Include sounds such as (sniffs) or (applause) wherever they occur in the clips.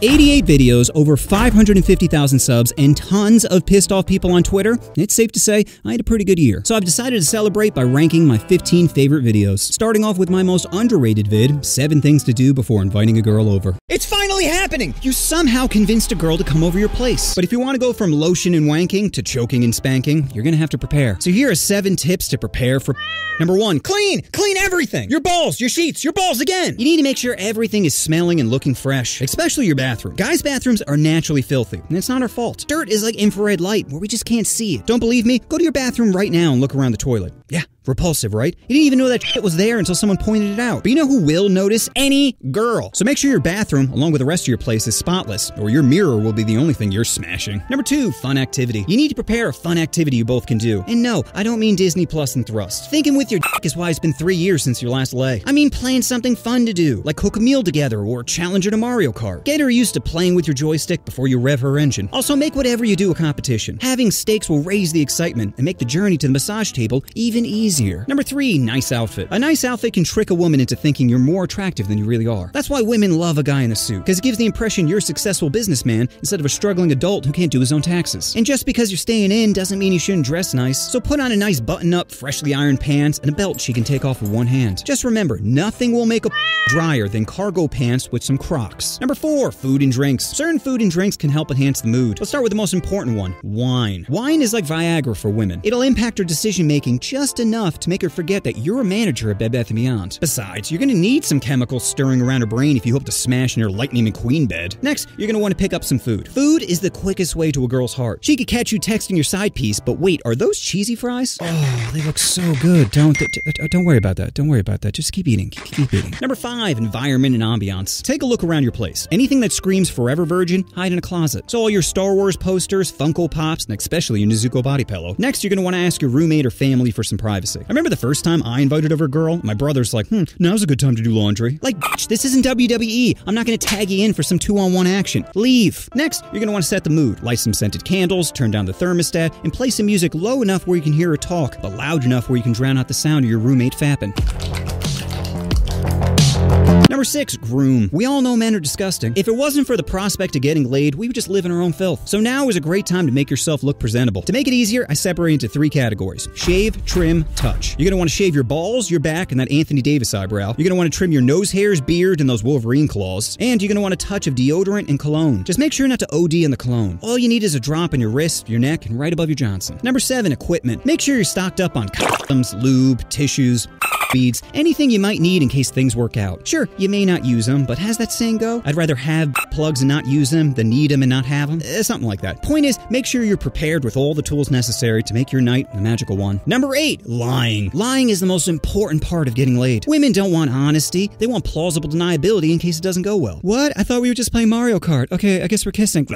88 videos, over 550,000 subs, and tons of pissed off people on Twitter, it's safe to say I had a pretty good year. So I've decided to celebrate by ranking my 15 favorite videos. Starting off with my most underrated vid, 7 things to do before inviting a girl over. It's finally happening! You somehow convinced a girl to come over your place. But if you want to go from lotion and wanking to choking and spanking, you're gonna have to prepare. So here are 7 tips to prepare for Number 1, clean! Clean everything! Your balls, your sheets, your balls again! You need to make sure everything is smelling and looking fresh, especially your bathroom. Guys' bathrooms are naturally filthy, and it's not our fault. Dirt is like infrared light, where we just can't see it. Don't believe me? Go to your bathroom right now and look around the toilet. Yeah, repulsive, right? You didn't even know that shit was there until someone pointed it out. But you know who will notice? Any girl. So make sure your bathroom, along with the rest of your place, is spotless, or your mirror will be the only thing you're smashing. Number two, fun activity. You need to prepare a fun activity you both can do. And no, I don't mean Disney Plus and thrust. Thinking with your dick is why it's been three years since your last lay. I mean plan something fun to do, like cook a meal together or challenge her to Mario Kart. Get her used to playing with your joystick before you rev her engine. Also, make whatever you do a competition. Having stakes will raise the excitement and make the journey to the massage table even easier. Number three, nice outfit. A nice outfit can trick a woman into thinking you're more attractive than you really are. That's why women love a guy in a suit, because it gives the impression you're a successful businessman instead of a struggling adult who can't do his own taxes. And just because you're staying in doesn't mean you shouldn't dress nice, so put on a nice button up, freshly ironed pants and a belt she can take off with one hand. Just remember, nothing will make a (laughs) drier than cargo pants with some Crocs. Number four, food and drinks. Certain food and drinks can help enhance the mood. Let's start with the most important one wine. Wine is like Viagra for women. It'll impact her decision making just enough to make her forget that you're a manager at Bed Bath & Beyond. Besides, you're gonna need some chemicals stirring around her brain if you hope to smash in her Lightning McQueen bed. Next, you're gonna wanna pick up some food. Food is the quickest way to a girl's heart. She could catch you texting your side piece, but wait, are those cheesy fries? Oh, (sighs) they look so good. Don't, uh, don't worry about that. Don't worry about that. Just keep eating. Keep eating. Number five, environment and ambiance. Take a look around your place. Anything that screams forever virgin, hide in a closet. So all your Star Wars posters, Funko Pops, and especially your Nezuko body pillow. Next, you're gonna wanna ask your roommate or family for some privacy. I remember the first time I invited over a girl, my brother's like, hmm, now's a good time to do laundry. Like, bitch, this isn't WWE. I'm not gonna tag you in for some two on one action. Leave. Next, you're gonna wanna set the mood. Light some scented candles, turn down the thermostat, and play some music low enough where you can hear her talk, but loud enough where you can drown out the sound of your roommate fapping. Number six, groom. We all know men are disgusting. If it wasn't for the prospect of getting laid, we would just live in our own filth. So now is a great time to make yourself look presentable. To make it easier, I separate into three categories shave, trim, touch. You're gonna wanna shave your balls, your back, and that Anthony Davis eyebrow. You're gonna wanna trim your nose hairs, beard, and those Wolverine claws. And you're gonna want a touch of deodorant and cologne. Just make sure not to OD in the cologne. All you need is a drop in your wrist, your neck, and right above your Johnson. Number seven, equipment. Make sure you're stocked up on condoms, lube, tissues, beads, anything you might need in case things work out. Sure, you may not use them, but has that saying go? I'd rather have plugs and not use them than need them and not have them. Eh, something like that. Point is, make sure you're prepared with all the tools necessary to make your night a magical one. Number eight, lying. Lying is the most important part of getting laid. Women don't want honesty, they want plausible deniability in case it doesn't go well. What? I thought we were just playing Mario Kart. Okay, I guess we're kissing.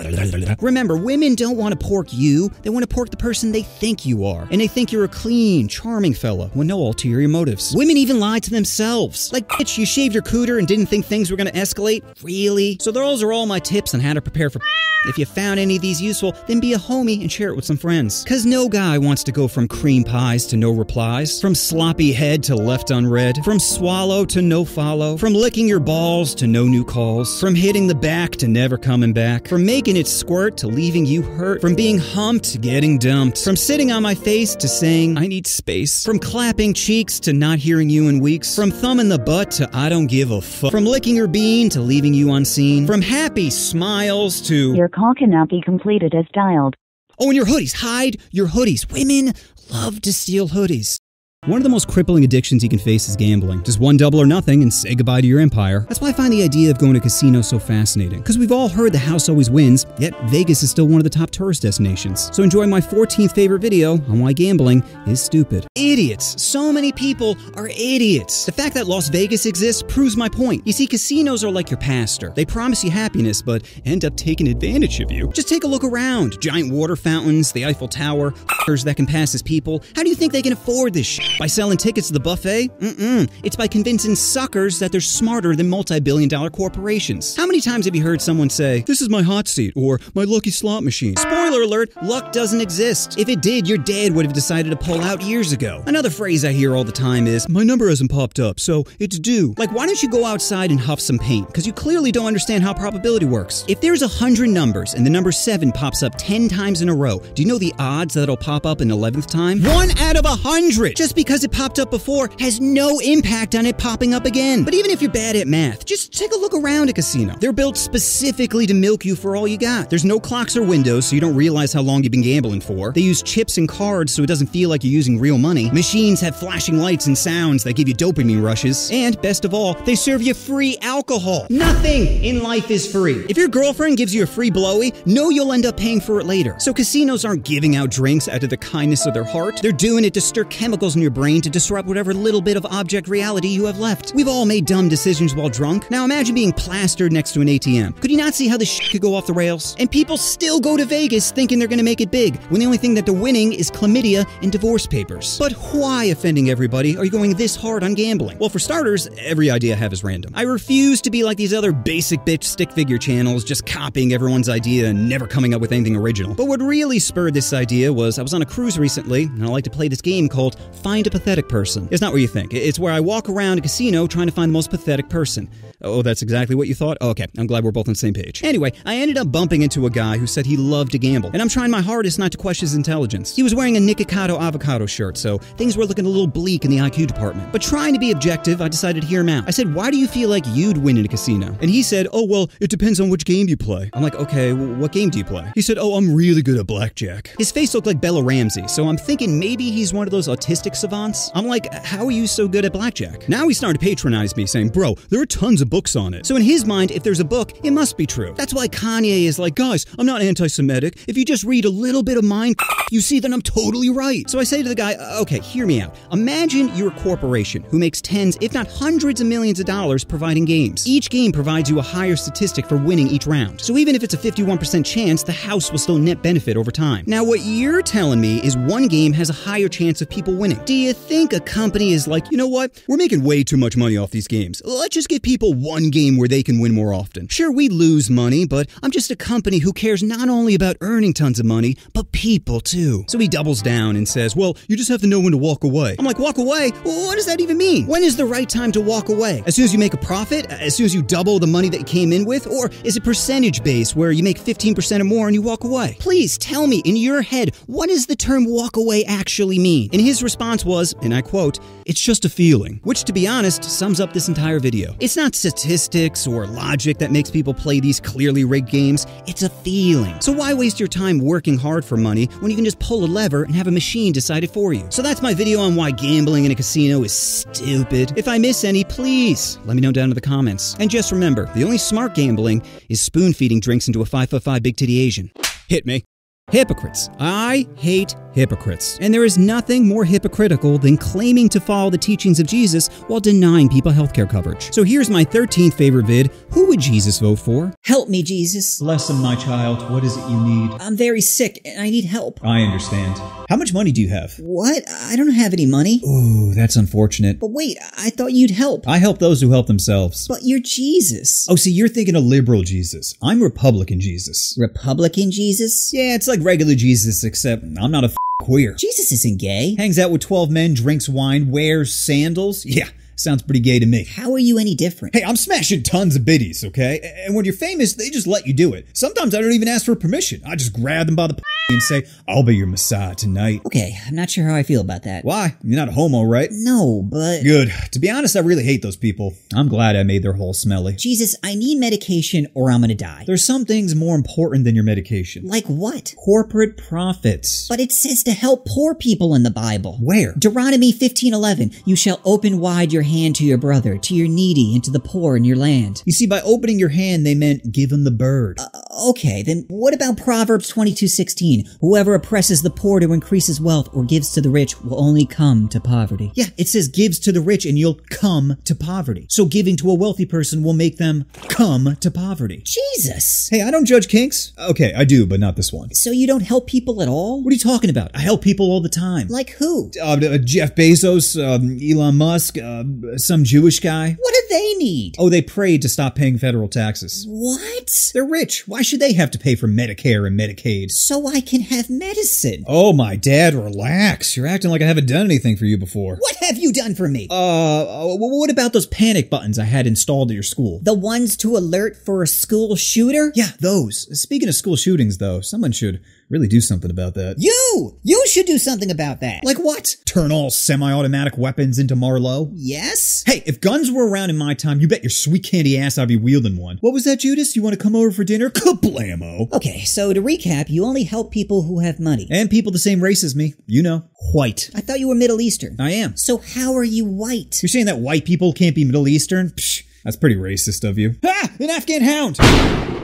Remember, women don't want to pork you, they want to pork the person they think you are. And they think you're a clean, charming fella with no ulterior motives. Women even lie to themselves. Like, bitch, you shaved your cooter and didn't think things were gonna escalate? Really? So those are all my tips on how to prepare for (laughs) if you found any of these useful, then be a homie and share it with some friends. Cause no guy wants to go from cream pies to no replies, from sloppy head to left unread, from swallow to no follow, from licking your balls to no new calls, from hitting the back to never coming back, from making it squirt to leaving you hurt, from being humped to getting dumped, from sitting on my face to saying, I need space, from clapping cheeks to not hearing you in weeks, from thumbing the butt to I don't give a fuck, from licking your bean to leaving you unseen, from happy smiles to Your call cannot be completed as dialed. Oh, and your hoodies. Hide your hoodies. Women love to steal hoodies. One of the most crippling addictions you can face is gambling. Just one double or nothing and say goodbye to your empire. That's why I find the idea of going to casinos so fascinating. Because we've all heard the house always wins, yet Vegas is still one of the top tourist destinations. So enjoy my 14th favorite video on why gambling is stupid. Idiots. So many people are idiots. The fact that Las Vegas exists proves my point. You see, casinos are like your pastor. They promise you happiness, but end up taking advantage of you. Just take a look around. Giant water fountains, the Eiffel Tower, (laughs) that can pass as people. How do you think they can afford this shit? By selling tickets to the buffet? Mm-mm. It's by convincing suckers that they're smarter than multi-billion dollar corporations. How many times have you heard someone say, this is my hot seat, or my lucky slot machine? Spoiler alert, luck doesn't exist. If it did, your dad would have decided to pull out years ago. Another phrase I hear all the time is, my number hasn't popped up, so it's due. Like, why don't you go outside and huff some paint? Because you clearly don't understand how probability works. If there's a hundred numbers and the number seven pops up 10 times in a row, do you know the odds that it'll pop up an 11th time? One out of a hundred! Just because it popped up before has no impact on it popping up again. But even if you're bad at math, just take a look around a casino. They're built specifically to milk you for all you got. There's no clocks or windows, so you don't realize how long you've been gambling for. They use chips and cards so it doesn't feel like you're using real money. Machines have flashing lights and sounds that give you dopamine rushes. And best of all, they serve you free alcohol. Nothing in life is free. If your girlfriend gives you a free blowy, know you'll end up paying for it later. So casinos aren't giving out drinks out of the kindness of their heart. They're doing it to stir chemicals in your brain to disrupt whatever little bit of object reality you have left. We've all made dumb decisions while drunk. Now imagine being plastered next to an ATM. Could you not see how this shit could go off the rails? And people still go to Vegas thinking they're gonna make it big, when the only thing that they're winning is chlamydia and divorce papers. But why, offending everybody, are you going this hard on gambling? Well, for starters, every idea I have is random. I refuse to be like these other basic bitch stick figure channels, just copying everyone's idea and never coming up with anything original. But what really spurred this idea was I was on a cruise recently, and I like to play this game called Find a Pathetic Person. It's not what you think. It's where I walk around a casino trying to find the most pathetic person. Oh, that's exactly what you thought? Oh, okay, I'm glad we're both on the same page. Anyway, I ended up bumping into a guy who said he loved to gamble, and I'm trying my hardest not to question his intelligence. He was wearing a Nikocado avocado shirt, so things were looking a little bleak in the IQ department. But trying to be objective, I decided to hear him out. I said, Why do you feel like you'd win in a casino? And he said, Oh, well, it depends on which game you play. I'm like, Okay, what game do you play? He said, Oh, I'm really good at blackjack. His face looked like Bella Ramsey, so I'm thinking maybe he's one of those autistic savants. I'm like, How are you so good at blackjack? Now he's starting to patronize me, saying, Bro, there are tons of books on it. So in his mind, if there's a book, it must be true. That's why Kanye is like, Guys, I'm not anti Semitic. If you just read a little bit of mine, you see that I'm totally right. So I say to the guy, uh, okay, hear me out. Imagine you're a corporation who makes tens, if not hundreds of millions of dollars providing games. Each game provides you a higher statistic for winning each round. So even if it's a 51% chance, the house will still net benefit over time. Now, what you're telling me is one game has a higher chance of people winning. Do you think a company is like, you know what? We're making way too much money off these games. Let's just give people one game where they can win more often. Sure, we lose money, but I'm just a company who cares not only about earning tons of money, but people too. So he doubles down and says, Well, you just have to know when to walk away. I'm like, Walk away? What does that even mean? When is the right time to walk away? As soon as you make a profit? As soon as you double the money that you came in with? Or is it percentage based where you make 15% or more and you walk away? Please tell me in your head, what does the term walk away actually mean? And his response was, and I quote, It's just a feeling. Which, to be honest, sums up this entire video. It's not statistics or logic that makes people play these clearly rigged games, it's a feeling. So why waste your time working hard for money when you can just pull a lever and have a machine decide it for you? So that's my video on why gambling in a casino is stupid. If I miss any, please let me know down in the comments. And just remember, the only smart gambling is spoon feeding drinks into a 5 foot 5 big titty Asian. Hit me. Hypocrites. I hate hypocrites. And there is nothing more hypocritical than claiming to follow the teachings of Jesus while denying people healthcare coverage. So here's my 13th favorite vid. Who would Jesus vote for? Help me, Jesus. Bless him, my child. What is it you need? I'm very sick and I need help. I understand. How much money do you have? What? I don't have any money. Ooh, that's unfortunate. But wait, I thought you'd help. I help those who help themselves. But you're Jesus. Oh, see, you're thinking of liberal Jesus. I'm Republican Jesus. Republican Jesus? Yeah, it's like regular Jesus, except I'm not a f- queer. Jesus isn't gay. Hangs out with 12 men, drinks wine, wears sandals. Yeah, sounds pretty gay to me. How are you any different? Hey, I'm smashing tons of biddies, okay? And when you're famous, they just let you do it. Sometimes I don't even ask for permission. I just grab them by the p- and say, I'll be your messiah tonight. Okay, I'm not sure how I feel about that. Why? You're not a homo, right? No, but. Good. To be honest, I really hate those people. I'm glad I made their hole smelly. Jesus, I need medication or I'm gonna die. There's some things more important than your medication. Like what? Corporate profits. But it says to help poor people in the Bible. Where? Deuteronomy 15:11, you shall open wide your hand to your brother, to your needy, and to the poor in your land. You see, by opening your hand, they meant give him the bird. Uh, Okay, then what about Proverbs 22:16? Whoever oppresses the poor to increase his wealth or gives to the rich will only come to poverty. Yeah, it says gives to the rich and you'll come to poverty. So giving to a wealthy person will make them come to poverty. Jesus. Hey, I don't judge kinks. Okay, I do, but not this one. So you don't help people at all? What are you talking about? I help people all the time. Like who? Uh, uh, Jeff Bezos, um, Elon Musk, uh, some Jewish guy. What do they need? Oh, they prayed to stop paying federal taxes. What? They're rich. Why should they have to pay for Medicare and Medicaid? So I can have medicine. Oh, my dad, relax. You're acting like I haven't done anything for you before. What have you done for me? Uh, uh, what about those panic buttons I had installed at your school? The ones to alert for a school shooter? Yeah, those. Speaking of school shootings, though, someone should really do something about that. You! You should do something about that. Like what? Turn all semi-automatic weapons into Marlowe? Yes? Hey, if guns were around in my time, you bet your sweet candy ass I'd be wielding one. What was that, Judas? You want to come over for dinner? Kablamo! Okay, so to recap, you only help people who have money. And people the same race as me. You know, white. I thought you were Middle Eastern. I am. So how are you white? You're saying that white people can't be Middle Eastern? Psh, that's pretty racist of you. Ah! An Afghan hound!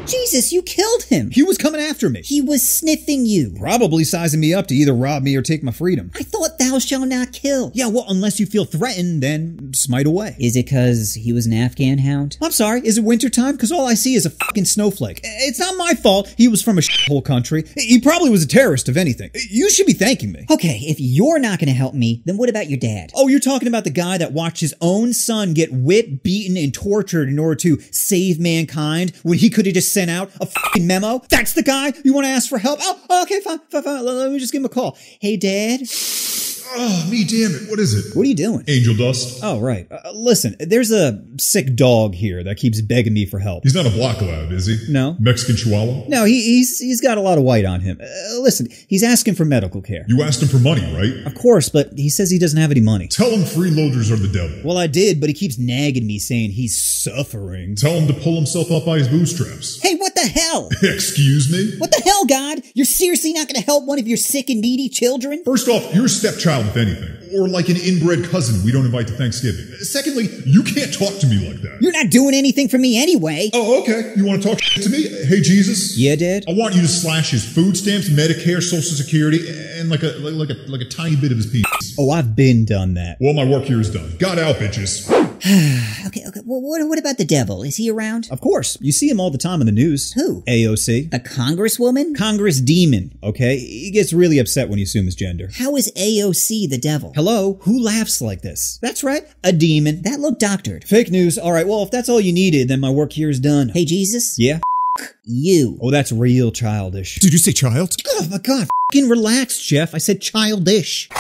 Jesus, you killed him! He was coming after me. He was sniffing you. Probably sizing me up to either rob me or take my freedom. I thought thou shall not kill. Yeah, well, unless you feel threatened, then smite away. Is it cause he was an Afghan hound? I'm sorry, is it wintertime? Because all I see is a fucking snowflake. It's not my fault he was from a shithole country. He probably was a terrorist, if anything. You should be thanking me. Okay, if you're not gonna help me, then what about your dad? Oh, you're talking about the guy that watched his own son get whipped, beaten, and tortured in order to save mankind when he could have just sent out a fucking memo? That's the guy you want to ask for help? Oh, okay, fine, fine, fine. Let me just give him a call. Hey, Dad. Oh, me damn it. What is it? What are you doing? Angel dust? Oh, right. Uh, listen, there's a sick dog here that keeps begging me for help. He's not a black lab, is he? No. Mexican Chihuahua? No, he, he's he's got a lot of white on him. Uh, listen, he's asking for medical care. You asked him for money, right? Of course, but he says he doesn't have any money. Tell him freeloaders are the devil. Well, I did, but he keeps nagging me saying he's suffering. Tell him to pull himself up by his bootstraps. Hey, what the hell? (laughs) Excuse me? What the hell, God? You're seriously not gonna help one of your sick and needy children? First off, you're a stepchild, if anything. Or like an inbred cousin we don't invite to Thanksgiving. Secondly, you can't talk to me like that. You're not doing anything for me anyway. Oh, okay. You want to talk to me? Hey, Jesus. Yeah, Dad? I want you to slash his food stamps, Medicare, Social Security, and like a like, like a like a tiny bit of his penis. Oh, I've been done that. Well, my work here is done. Got out, bitches. (sighs) Okay, okay. Well, what, what about the devil? Is he around? Of course, you see him all the time in the news. Who? AOC. The Congresswoman? Congress demon, okay? He gets really upset when you assume his gender. How is AOC the devil? Hello? Who laughs like this? That's right, a demon. That looked doctored. Fake news. All right, well, if that's all you needed, then my work here is done. Hey, Jesus? Yeah? You. Oh, that's real childish. Did you say child? Oh my god, fucking relax, Jeff. I said childish. (sighs)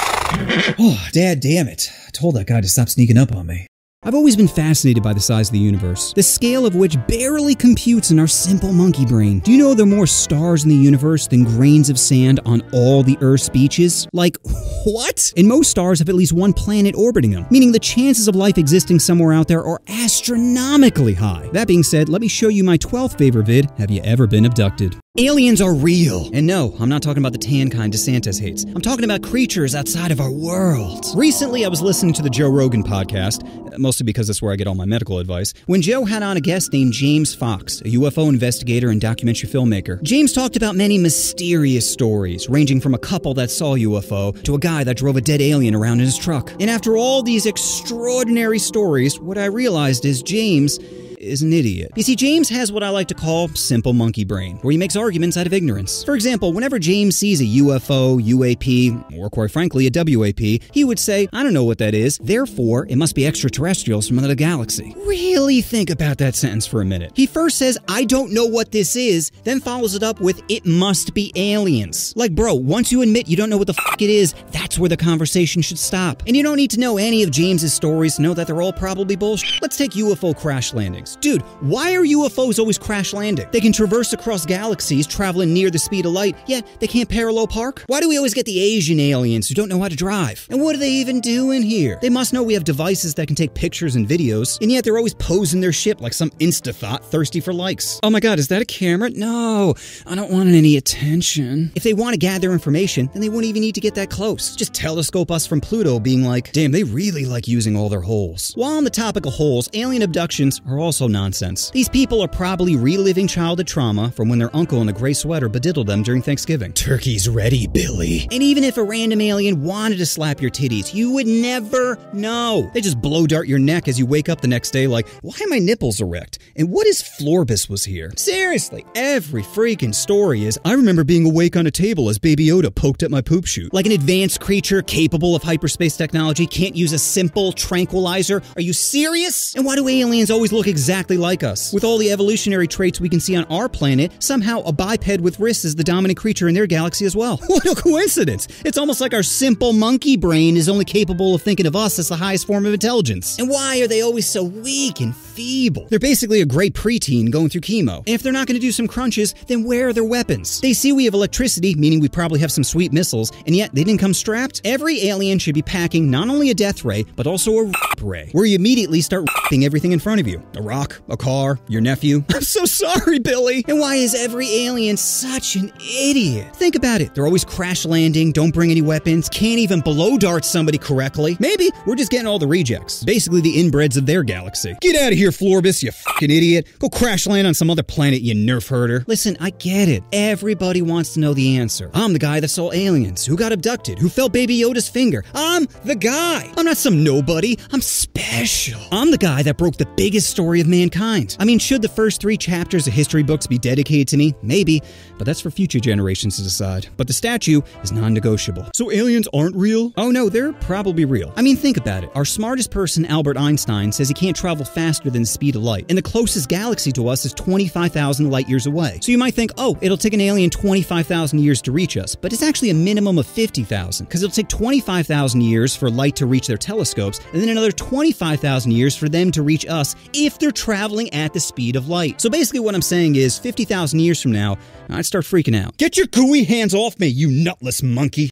Oh, dad damn it. I told that guy to stop sneaking up on me. I've always been fascinated by the size of the universe, the scale of which barely computes in our simple monkey brain. Do you know there are more stars in the universe than grains of sand on all the Earth's beaches? Like, (laughs) what? And most stars have at least one planet orbiting them, meaning the chances of life existing somewhere out there are astronomically high. That being said, let me show you my 12th favorite vid Have you ever been abducted? Aliens are real. And no, I'm not talking about the tan kind DeSantis hates. I'm talking about creatures outside of our world. Recently, I was listening to the Joe Rogan podcast, mostly because that's where I get all my medical advice, when Joe had on a guest named James Fox, a UFO investigator and documentary filmmaker. James talked about many mysterious stories, ranging from a couple that saw UFO to a guy that drove a dead alien around in his truck. And after all these extraordinary stories, what I realized is James is an idiot. You see, James has what I like to call simple monkey brain, where he makes arguments out of ignorance. For example, whenever James sees a UFO, UAP, or quite frankly, a WAP, he would say, I don't know what that is, therefore, it must be extraterrestrials from another galaxy. Really think about that sentence for a minute. He first says, I don't know what this is, then follows it up with, it must be aliens. Like, bro, once you admit you don't know what the fuck it is, that's where the conversation should stop. And you don't need to know any of James's stories to know that they're all probably bullshit. Let's take UFO crash landings. Dude, why are UFOs always crash landing? They can traverse across galaxies, traveling near the speed of light, yet they can't parallel park? Why do we always get the Asian aliens who don't know how to drive? And what are they even doing here? They must know we have devices that can take pictures and videos, and yet they're always posing their ship like some insta thought thirsty for likes. Oh my god, is that a camera? No, I don't want any attention. If they want to gather information, then they wouldn't even need to get that close. Just telescope us from Pluto being like, damn, they really like using all their holes. While on the topic of holes, alien abductions are also also nonsense. These people are probably reliving childhood trauma from when their uncle in a gray sweater bediddled them during Thanksgiving. Turkey's ready, Billy. And even if a random alien wanted to slap your titties, you would never know. They just blow dart your neck as you wake up the next day like, why are my nipples erect? And what if Florbus was here? Seriously, every freaking story is, I remember being awake on a table as Baby Yoda poked at my poop chute. Like an advanced creature capable of hyperspace technology can't use a simple tranquilizer? Are you serious? And why do aliens always look exactly like us? With all the evolutionary traits we can see on our planet, somehow a biped with wrists is the dominant creature in their galaxy as well. (laughs) What a coincidence! It's almost like our simple monkey brain is only capable of thinking of us as the highest form of intelligence. And why are they always so weak and feeble? They're basically a great preteen going through chemo. And if they're not going to do some crunches, then where are their weapons? They see we have electricity, meaning we probably have some sweet missiles, and yet they didn't come strapped? Every alien should be packing not only a death ray, but also a ray, where you immediately start everything in front of you. A rock, a car, your nephew. (laughs) I'm so sorry, Billy. And why is every alien such an idiot? Think about it. They're always crash landing, don't bring any weapons, can't even blow dart somebody correctly. Maybe we're just getting all the rejects. Basically the inbreds of their galaxy. Get out of here, Florbus, you fucking idiot. Go crash land on some other planet, you nerf herder. Listen, I get it. Everybody wants to know the answer. I'm the guy that saw aliens, who got abducted, who felt Baby Yoda's finger. I'm the guy. I'm not some nobody. I'm special. I'm the guy that broke the biggest story of mankind. I mean, should the first three chapters of history books be dedicated to me? Maybe, but that's for future generations to decide. But the statue is non negotiable. So aliens aren't real? Oh no, they're probably real. I mean, think about it. Our smartest person, Albert Einstein, says he can't travel faster than the speed of light, and the closest galaxy to us is 25,000 light years away. So you might think, oh, it'll take an alien 25,000 years to reach us, but it's actually a minimum of 50,000, because it'll take 25,000 years for light to reach their telescopes, and then another 25,000 years for them to reach us if they're traveling at the speed of light. So basically, what I'm saying is 50,000 years from now, I'd start freaking out. Get your gooey hands off me, you nutless monkey!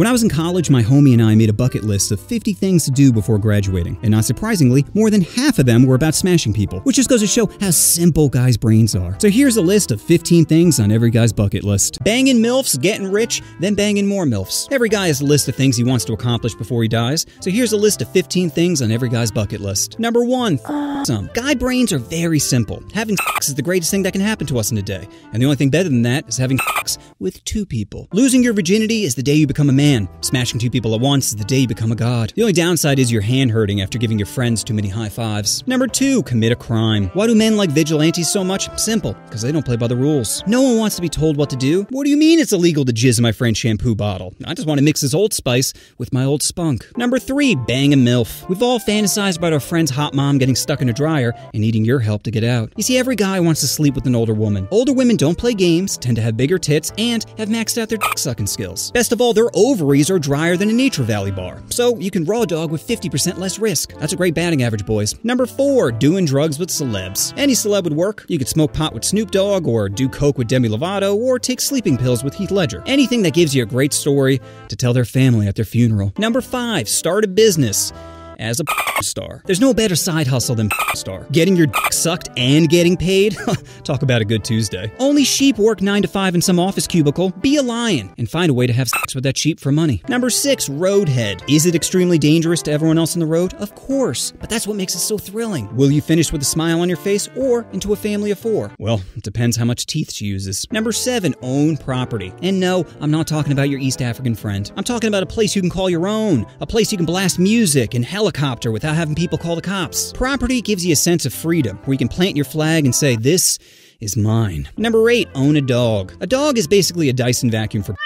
When I was in college, my homie and I made a bucket list of 50 things to do before graduating, and not surprisingly, more than half of them were about smashing people, which just goes to show how simple guys' brains are. So here's a list of 15 things on every guy's bucket list. Banging MILFs, getting rich, then banging more MILFs. Every guy has a list of things he wants to accomplish before he dies, so here's a list of 15 things on every guy's bucket list. Number one, f- some. Guy brains are very simple. Having sex is the greatest thing that can happen to us in a day, and the only thing better than that is having sex with two people. Losing your virginity is the day you become a man. Smashing two people at once is the day you become a god. The only downside is your hand hurting after giving your friends too many high fives. Number two, commit a crime. Why do men like vigilantes so much? Simple, because they don't play by the rules. No one wants to be told what to do. What do you mean it's illegal to jizz in my friend's shampoo bottle? I just want to mix this Old Spice with my old spunk. Number three, bang a MILF. We've all fantasized about our friend's hot mom getting stuck in a dryer and needing your help to get out. You see, every guy wants to sleep with an older woman. Older women don't play games, tend to have bigger tits, and have maxed out their dick sucking skills. Best of all, their ovaries are drier than a Nature Valley bar, so you can raw dog with 50% less risk. That's a great batting average, boys. Number four, doing drugs with celebs. Any celeb would work. You could smoke pot with Snoop Dogg, or do coke with Demi Lovato, or take sleeping pills with Heath Ledger. Anything that gives you a great story to tell their family at their funeral. Number five, start a business as a (laughs) star. There's no better side hustle than (laughs) star. Getting your dick (laughs) sucked and getting paid? Talk about a good Tuesday. Only sheep work 9 to 5 in some office cubicle. Be a lion and find a way to have sex with that sheep for money. Number 6, roadhead. Is it extremely dangerous to everyone else on the road? Of course, but that's what makes it so thrilling. Will you finish with a smile on your face or into a family of 4? Well, it depends how much teeth she uses. Number 7, own property. And no, I'm not talking about your East African friend. I'm talking about a place you can call your own, a place you can blast music and helicopter helicopter without having people call the cops. Property gives you a sense of freedom, where you can plant your flag and say, This is mine. Number eight, own a dog. A dog is basically a Dyson vacuum for.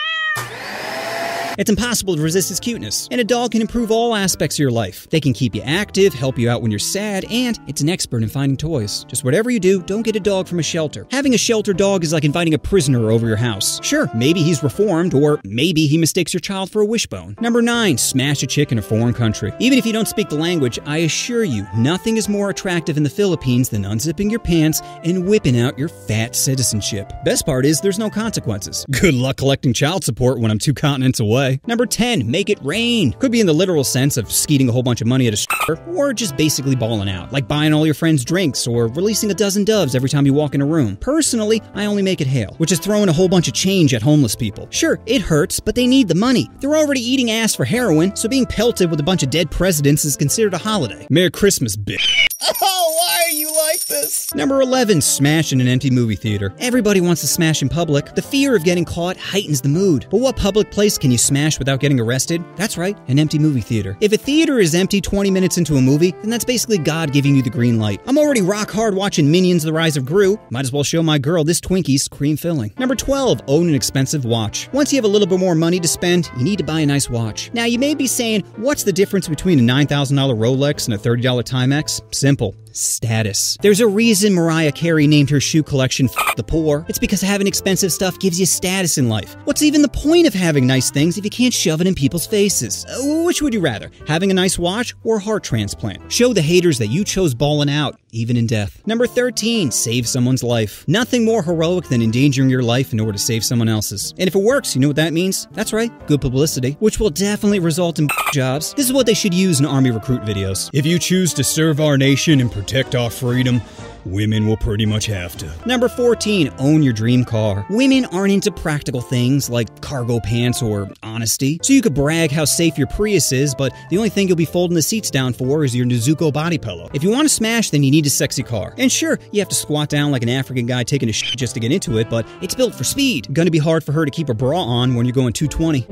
It's impossible to resist its cuteness, and a dog can improve all aspects of your life. They can keep you active, help you out when you're sad, and it's an expert in finding toys. Just whatever you do, don't get a dog from a shelter. Having a shelter dog is like inviting a prisoner over your house. Sure, maybe he's reformed, or maybe he mistakes your child for a wishbone. Number 9. Smash a chick in a foreign country. Even if you don't speak the language, I assure you, nothing is more attractive in the Philippines than unzipping your pants and whipping out your fat citizenship. Best part is there's no consequences. Good luck collecting child support when I'm two continents away. Number 10, make it rain. Could be in the literal sense of skeeting a whole bunch of money at a store, or just basically balling out, like buying all your friends drinks or releasing a dozen doves every time you walk in a room. Personally, I only make it hail, which is throwing a whole bunch of change at homeless people. Sure, it hurts, but they need the money. They're already eating ass for heroin, so being pelted with a bunch of dead presidents is considered a holiday. Merry Christmas, bitch. Oh, why are you like this? Number 11, smash in an empty movie theater. Everybody wants to smash in public. The fear of getting caught heightens the mood. But what public place can you smash without getting arrested? That's right, an empty movie theater. If a theater is empty 20 minutes into a movie, then that's basically God giving you the green light. I'm already rock hard watching Minions The Rise of Gru. Might as well show my girl this Twinkie's cream filling. Number 12, own an expensive watch. Once you have a little bit more money to spend, you need to buy a nice watch. Now, you may be saying, what's the difference between a $9,000 Rolex and a $30 Timex? Simple simple status. There's a reason Mariah Carey named her shoe collection F the Poor. It's because having expensive stuff gives you status in life. What's even the point of having nice things if you can't shove it in people's faces? Uh, which would you rather, having a nice watch or a heart transplant? Show the haters that you chose balling out, even in death. Number 13, save someone's life. Nothing more heroic than endangering your life in order to save someone else's. And if it works, you know what that means? That's right, good publicity, which will definitely result in jobs. This is what they should use in Army recruit videos. If you choose to serve our nation and protect our freedom, women will pretty much have to. Number 14, own your dream car. Women aren't into practical things like cargo pants or honesty, so you could brag how safe your Prius is, but the only thing you'll be folding the seats down for is your Nezuko body pillow. If you want to smash, then you need a sexy car. And sure, you have to squat down like an African guy taking a shit just to get into it, but it's built for speed. Gonna be hard for her to keep a bra on when you're going 220.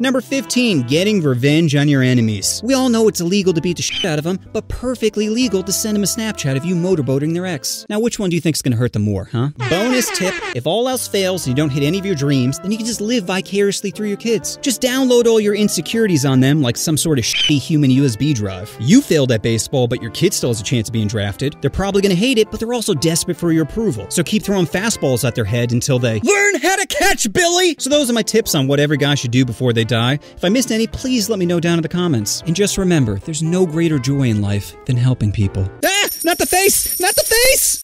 Number 15, getting revenge on your enemies. We all know it's illegal to beat the shit out of them, but perfectly legal to send them a Snapchat of you motorboating their ex. Now, which one do you think is gonna hurt them more, huh? Bonus tip if all else fails and you don't hit any of your dreams, then you can just live vicariously through your kids. Just download all your insecurities on them like some sort of shitty human USB drive. You failed at baseball, but your kid still has a chance of being drafted. They're probably gonna hate it, but they're also desperate for your approval. So keep throwing fastballs at their head until they learn how to catch, Billy! So those are my tips on what every guy should do before they die. If I missed any, please let me know down in the comments. And just remember, there's no greater joy in life than helping people. Ah! Not the face! Not the face!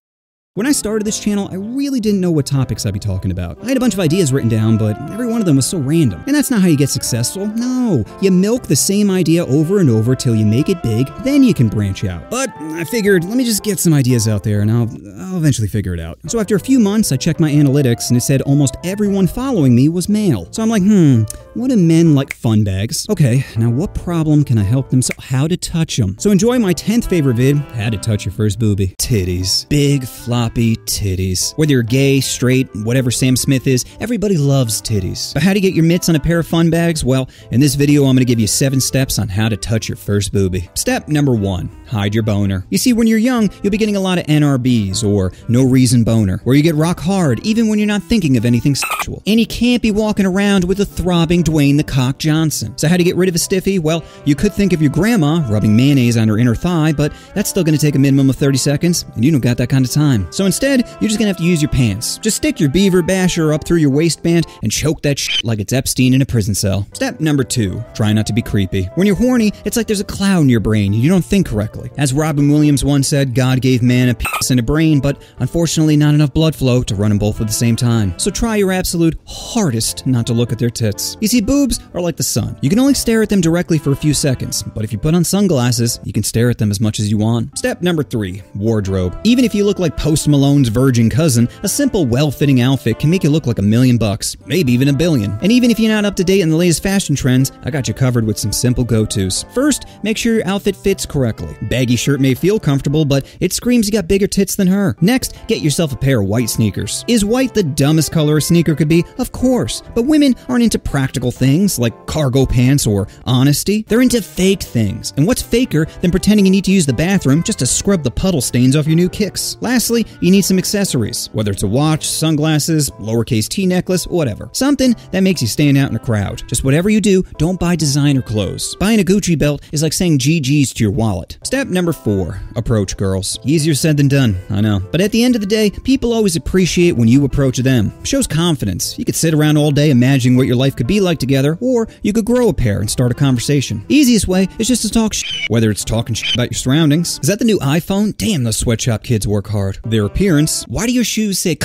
When I started this channel, I really didn't know what topics I'd be talking about. I had a bunch of ideas written down, but every one of them was so random. And that's not how you get successful. No, you milk the same idea over and over till you make it big, then you can branch out. But I figured, let me just get some ideas out there and I'll, I'll eventually figure it out. So after a few months, I checked my analytics and it said almost everyone following me was male. So I'm like, hmm, what do men like fun bags? Okay, now what problem can I help them so how to touch them? So enjoy my 10th favorite vid, how to touch your first booby. Titties. Big, floppy titties. Whether you're gay, straight, whatever Sam Smith is, everybody loves titties. But how to get your mitts on a pair of fun bags? Well, in this video, I'm gonna give you seven steps on how to touch your first booby. Step number one, hide your boner. You see, when you're young, you'll be getting a lot of NRBs or no reason boner, where you get rock hard even when you're not thinking of anything sexual. And you can't be walking around with a throbbing Dwayne the Cock Johnson. So how to get rid of a stiffy? Well, you could think of your grandma rubbing mayonnaise on her inner thigh, but that's still gonna take a minimum of 30 seconds, and you don't got that kind of time. So instead, you're just gonna have to use your pants. Just stick your beaver basher up through your waistband and choke that shit like it's Epstein in a prison cell. Step number two, try not to be creepy. When you're horny, it's like there's a cloud in your brain and you don't think correctly. As Robin Williams once said, God gave man a penis and a brain, but unfortunately not enough blood flow to run them both at the same time. So try your absolute hardest not to look at their tits. You see, boobs are like the sun. You can only stare at them directly for a few seconds, but if you put on sunglasses, you can stare at them as much as you want. Step number three, wardrobe. Even if you look like Post Malone's virgin cousin, a simple, well-fitting outfit can make you look like a million bucks, maybe even a billion. And even if you're not up to date in the latest fashion trends, I got you covered with some simple go-tos. First, make sure your outfit fits correctly. Baggy shirt may feel comfortable, but it screams you got bigger tits than her. Next, get yourself a pair of white sneakers. Is white the dumbest color a sneaker could be? Of course. But women aren't into practical things like cargo pants or honesty. They're into fake things. And what's faker than pretending you need to use the bathroom just to scrub the puddle stains off your new kicks? Lastly, you need some accessories, whether it's a watch, sunglasses, lowercase T necklace, whatever. Something that makes you stand out in a crowd. Just whatever you do, don't buy designer clothes. Buying a Gucci belt is like saying GG's to your wallet. Step number four, approach girls. Easier said than done, I know. But at the end of the day, people always appreciate when you approach them. Shows confidence. You could sit around all day imagining what your life could be like together, or you could grow a pair and start a conversation. Easiest way is just to talk whether it's talking about your surroundings. Is that the new iPhone? Damn, those sweatshop kids work hard. Their appearance, why do your shoes say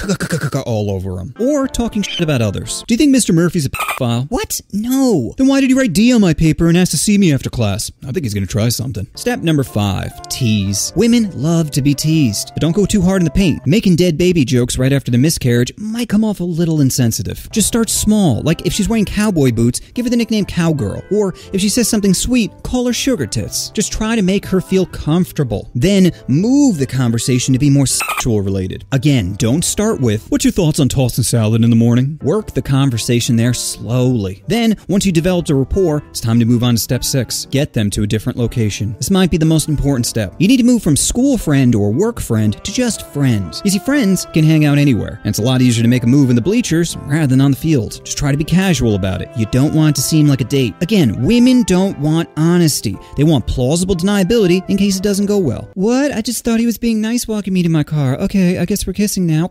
all over them? Or talking about others? Do you think Mr. Murphy's a pedophile? What? No. Then why did he write D on my paper and ask to see me after class? I think he's gonna try something. Step number five, tease. Women love to be teased, but don't go too hard in the paint. Making dead baby jokes right after the miscarriage might come off a little insensitive. Just start small, like if she's wearing cowboy boots, give her the nickname cowgirl. Or if she says something sweet, call her sugar tits. Just try to make her feel comfortable. Then move the conversation to be more sexual related. Again, don't start with, What's your thoughts on tossing salad in the morning? Work the conversation there slowly. Then, once you developed a rapport, it's time to move on to step six. Get them to a different location. This might be the most important step. You need to move from school friend or work friend to just friends. You see, friends can hang out anywhere, and it's a lot easier to make a move in the bleachers rather than on the field. Just try to be casual about it. You don't want it to seem like a date. Again, women don't want honesty. They want plausible deniability in case it doesn't go well. What? I just thought he was being nice walking me to my car. Okay, I guess we're kissing now.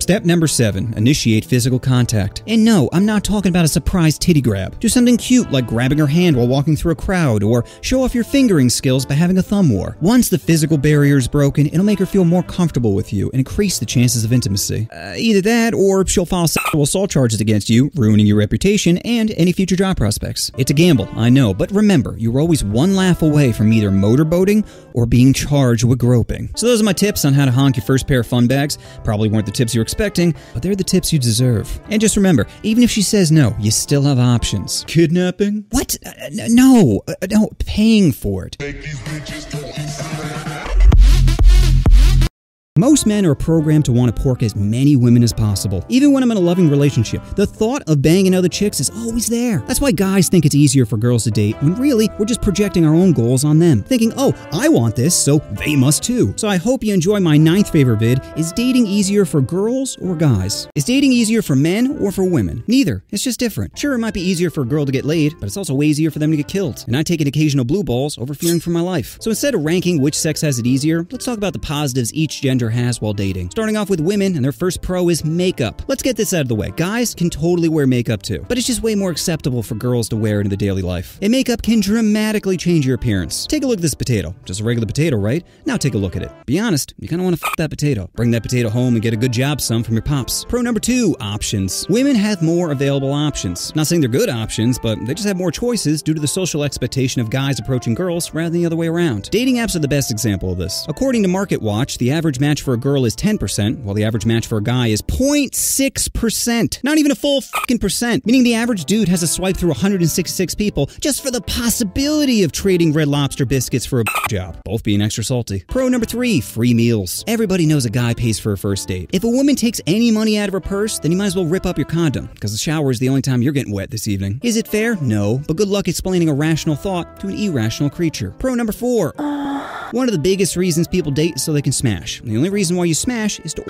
Step number seven initiate physical contact. And no, I'm not talking about a surprise titty grab. Do something cute like grabbing her hand while walking through a crowd, or show off your fingering skills by having a thumb war. Once the physical barrier is broken, it'll make her feel more comfortable with you and increase the chances of intimacy. Uh, either that, or she'll file sexual assault charges against you, ruining your reputation and any future job prospects. It's a gamble, I know, but remember, you're always one laugh away from either motorboating or being charged with groping. So those are my tips on how to honk your first pair of fun bags. Probably weren't the tips you were expecting, but they're the tips you deserve. And just remember, even if she says no, you still have options. Kidnapping? What? Uh, no, uh, no, paying for it. Most men are programmed to want to pork as many women as possible. Even when I'm in a loving relationship, the thought of banging other chicks is always there. That's why guys think it's easier for girls to date when really we're just projecting our own goals on them. Thinking, oh, I want this, so they must too. So I hope you enjoy my ninth favorite vid. Is dating easier for girls or guys? Is dating easier for men or for women? Neither. It's just different. Sure, it might be easier for a girl to get laid, but it's also way easier for them to get killed. And I take an occasional blue balls over fearing for my life. So instead of ranking which sex has it easier, let's talk about the positives each gender has while dating. Starting off with women, and their first pro is makeup. Let's get this out of the way. Guys can totally wear makeup too, but it's just way more acceptable for girls to wear it in their daily life. And makeup can dramatically change your appearance. Take a look at this potato. Just a regular potato, right? Now take a look at it. Be honest, you kind of want to f that potato. Bring that potato home and get a good job some from your pops. Pro number two, options. Women have more available options. Not saying they're good options, but they just have more choices due to the social expectation of guys approaching girls rather than the other way around. Dating apps are the best example of this. According to Market Watch, the average match for a girl is 10%, while the average match for a guy is 0.6%. Not even a full fucking percent. Meaning the average dude has to swipe through 166 people just for the possibility of trading red lobster biscuits for a (laughs) job. Both being extra salty. Pro number three, free meals. Everybody knows a guy pays for a first date. If a woman takes any money out of her purse, then you might as well rip up your condom, because the shower is the only time you're getting wet this evening. Is it fair? No, but good luck explaining a rational thought to an irrational creature. Pro number four. (sighs) One of the biggest reasons people date is so they can smash. The only reason why you smash is to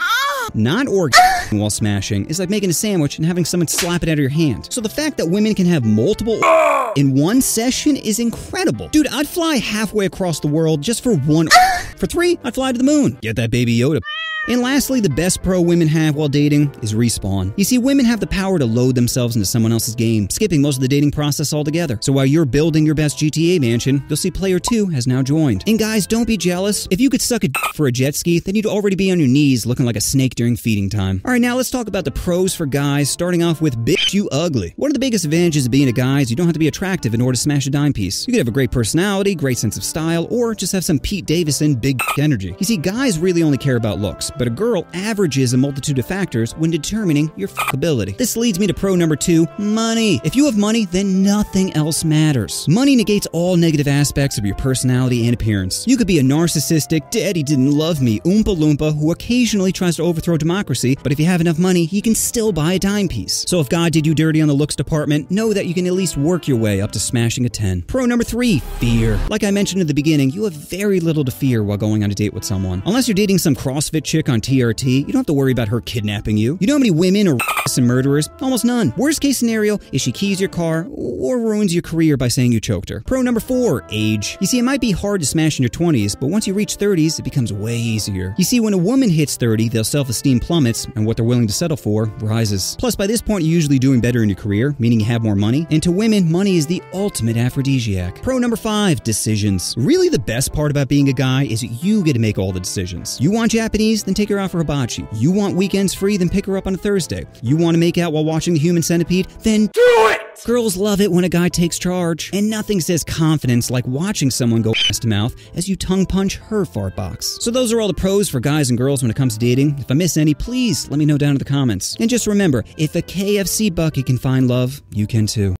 not orgasm (laughs) while smashing is like making a sandwich and having someone slap it out of your hand. So the fact that women can have multiple (laughs) in one session is incredible. Dude, I'd fly halfway across the world just for one. (laughs) For three, I'd fly to the moon. Get that baby Yoda. And lastly, the best pro women have while dating is respawn. You see, women have the power to load themselves into someone else's game, skipping most of the dating process altogether. So while you're building your best GTA mansion, you'll see player 2 has now joined. And guys, don't be jealous. If you could suck a d- for a jet ski, then you'd already be on your knees looking like a snake during feeding time. Alright, now let's talk about the pros for guys, starting off with bitch you ugly. One of the biggest advantages of being a guy is you don't have to be attractive in order to smash a dime piece. You could have a great personality, great sense of style, or just have some Pete Davidson big energy. You see, guys really only care about looks, but a girl averages a multitude of factors when determining your fuckability. This leads me to pro number two, money. If you have money, then nothing else matters. Money negates all negative aspects of your personality and appearance. You could be a narcissistic, daddy didn't love me, oompa loompa who occasionally tries to overthrow democracy, but if you have enough money, you can still buy a dime piece. So if God did you dirty on the looks department, know that you can at least work your way up to smashing a 10. Pro number three, fear. Like I mentioned in the beginning, you have very little to fear while going on a date with someone. Unless you're dating some CrossFit chick on TRT, you don't have to worry about her kidnapping you. You know how many women or (laughs) and murderers? Almost none. Worst case scenario is she keys your car or ruins your career by saying you choked her. Pro number four, age. You see, it might be hard to smash in your 20s, but once you reach 30s, it becomes way easier. You see, when a woman hits 30, their self esteem plummets, and what they're willing to settle for rises. Plus, by this point, you're usually doing better in your career, meaning you have more money. And to women, money is the ultimate aphrodisiac. Pro number five, decisions. Really, the best part about being a guy is you get to make all the decisions. You want Japanese? Then take her out for hibachi. You want weekends free? Then pick her up on a Thursday. You want to make out while watching the human centipede? Then do it! Girls love it when a guy takes charge. And nothing says confidence like watching someone go ass to mouth as you tongue punch her fart box. So those are all the pros for guys and girls when it comes to dating. If I miss any, please let me know down in the comments. And just remember, if a KFC bucket can find love, you can too.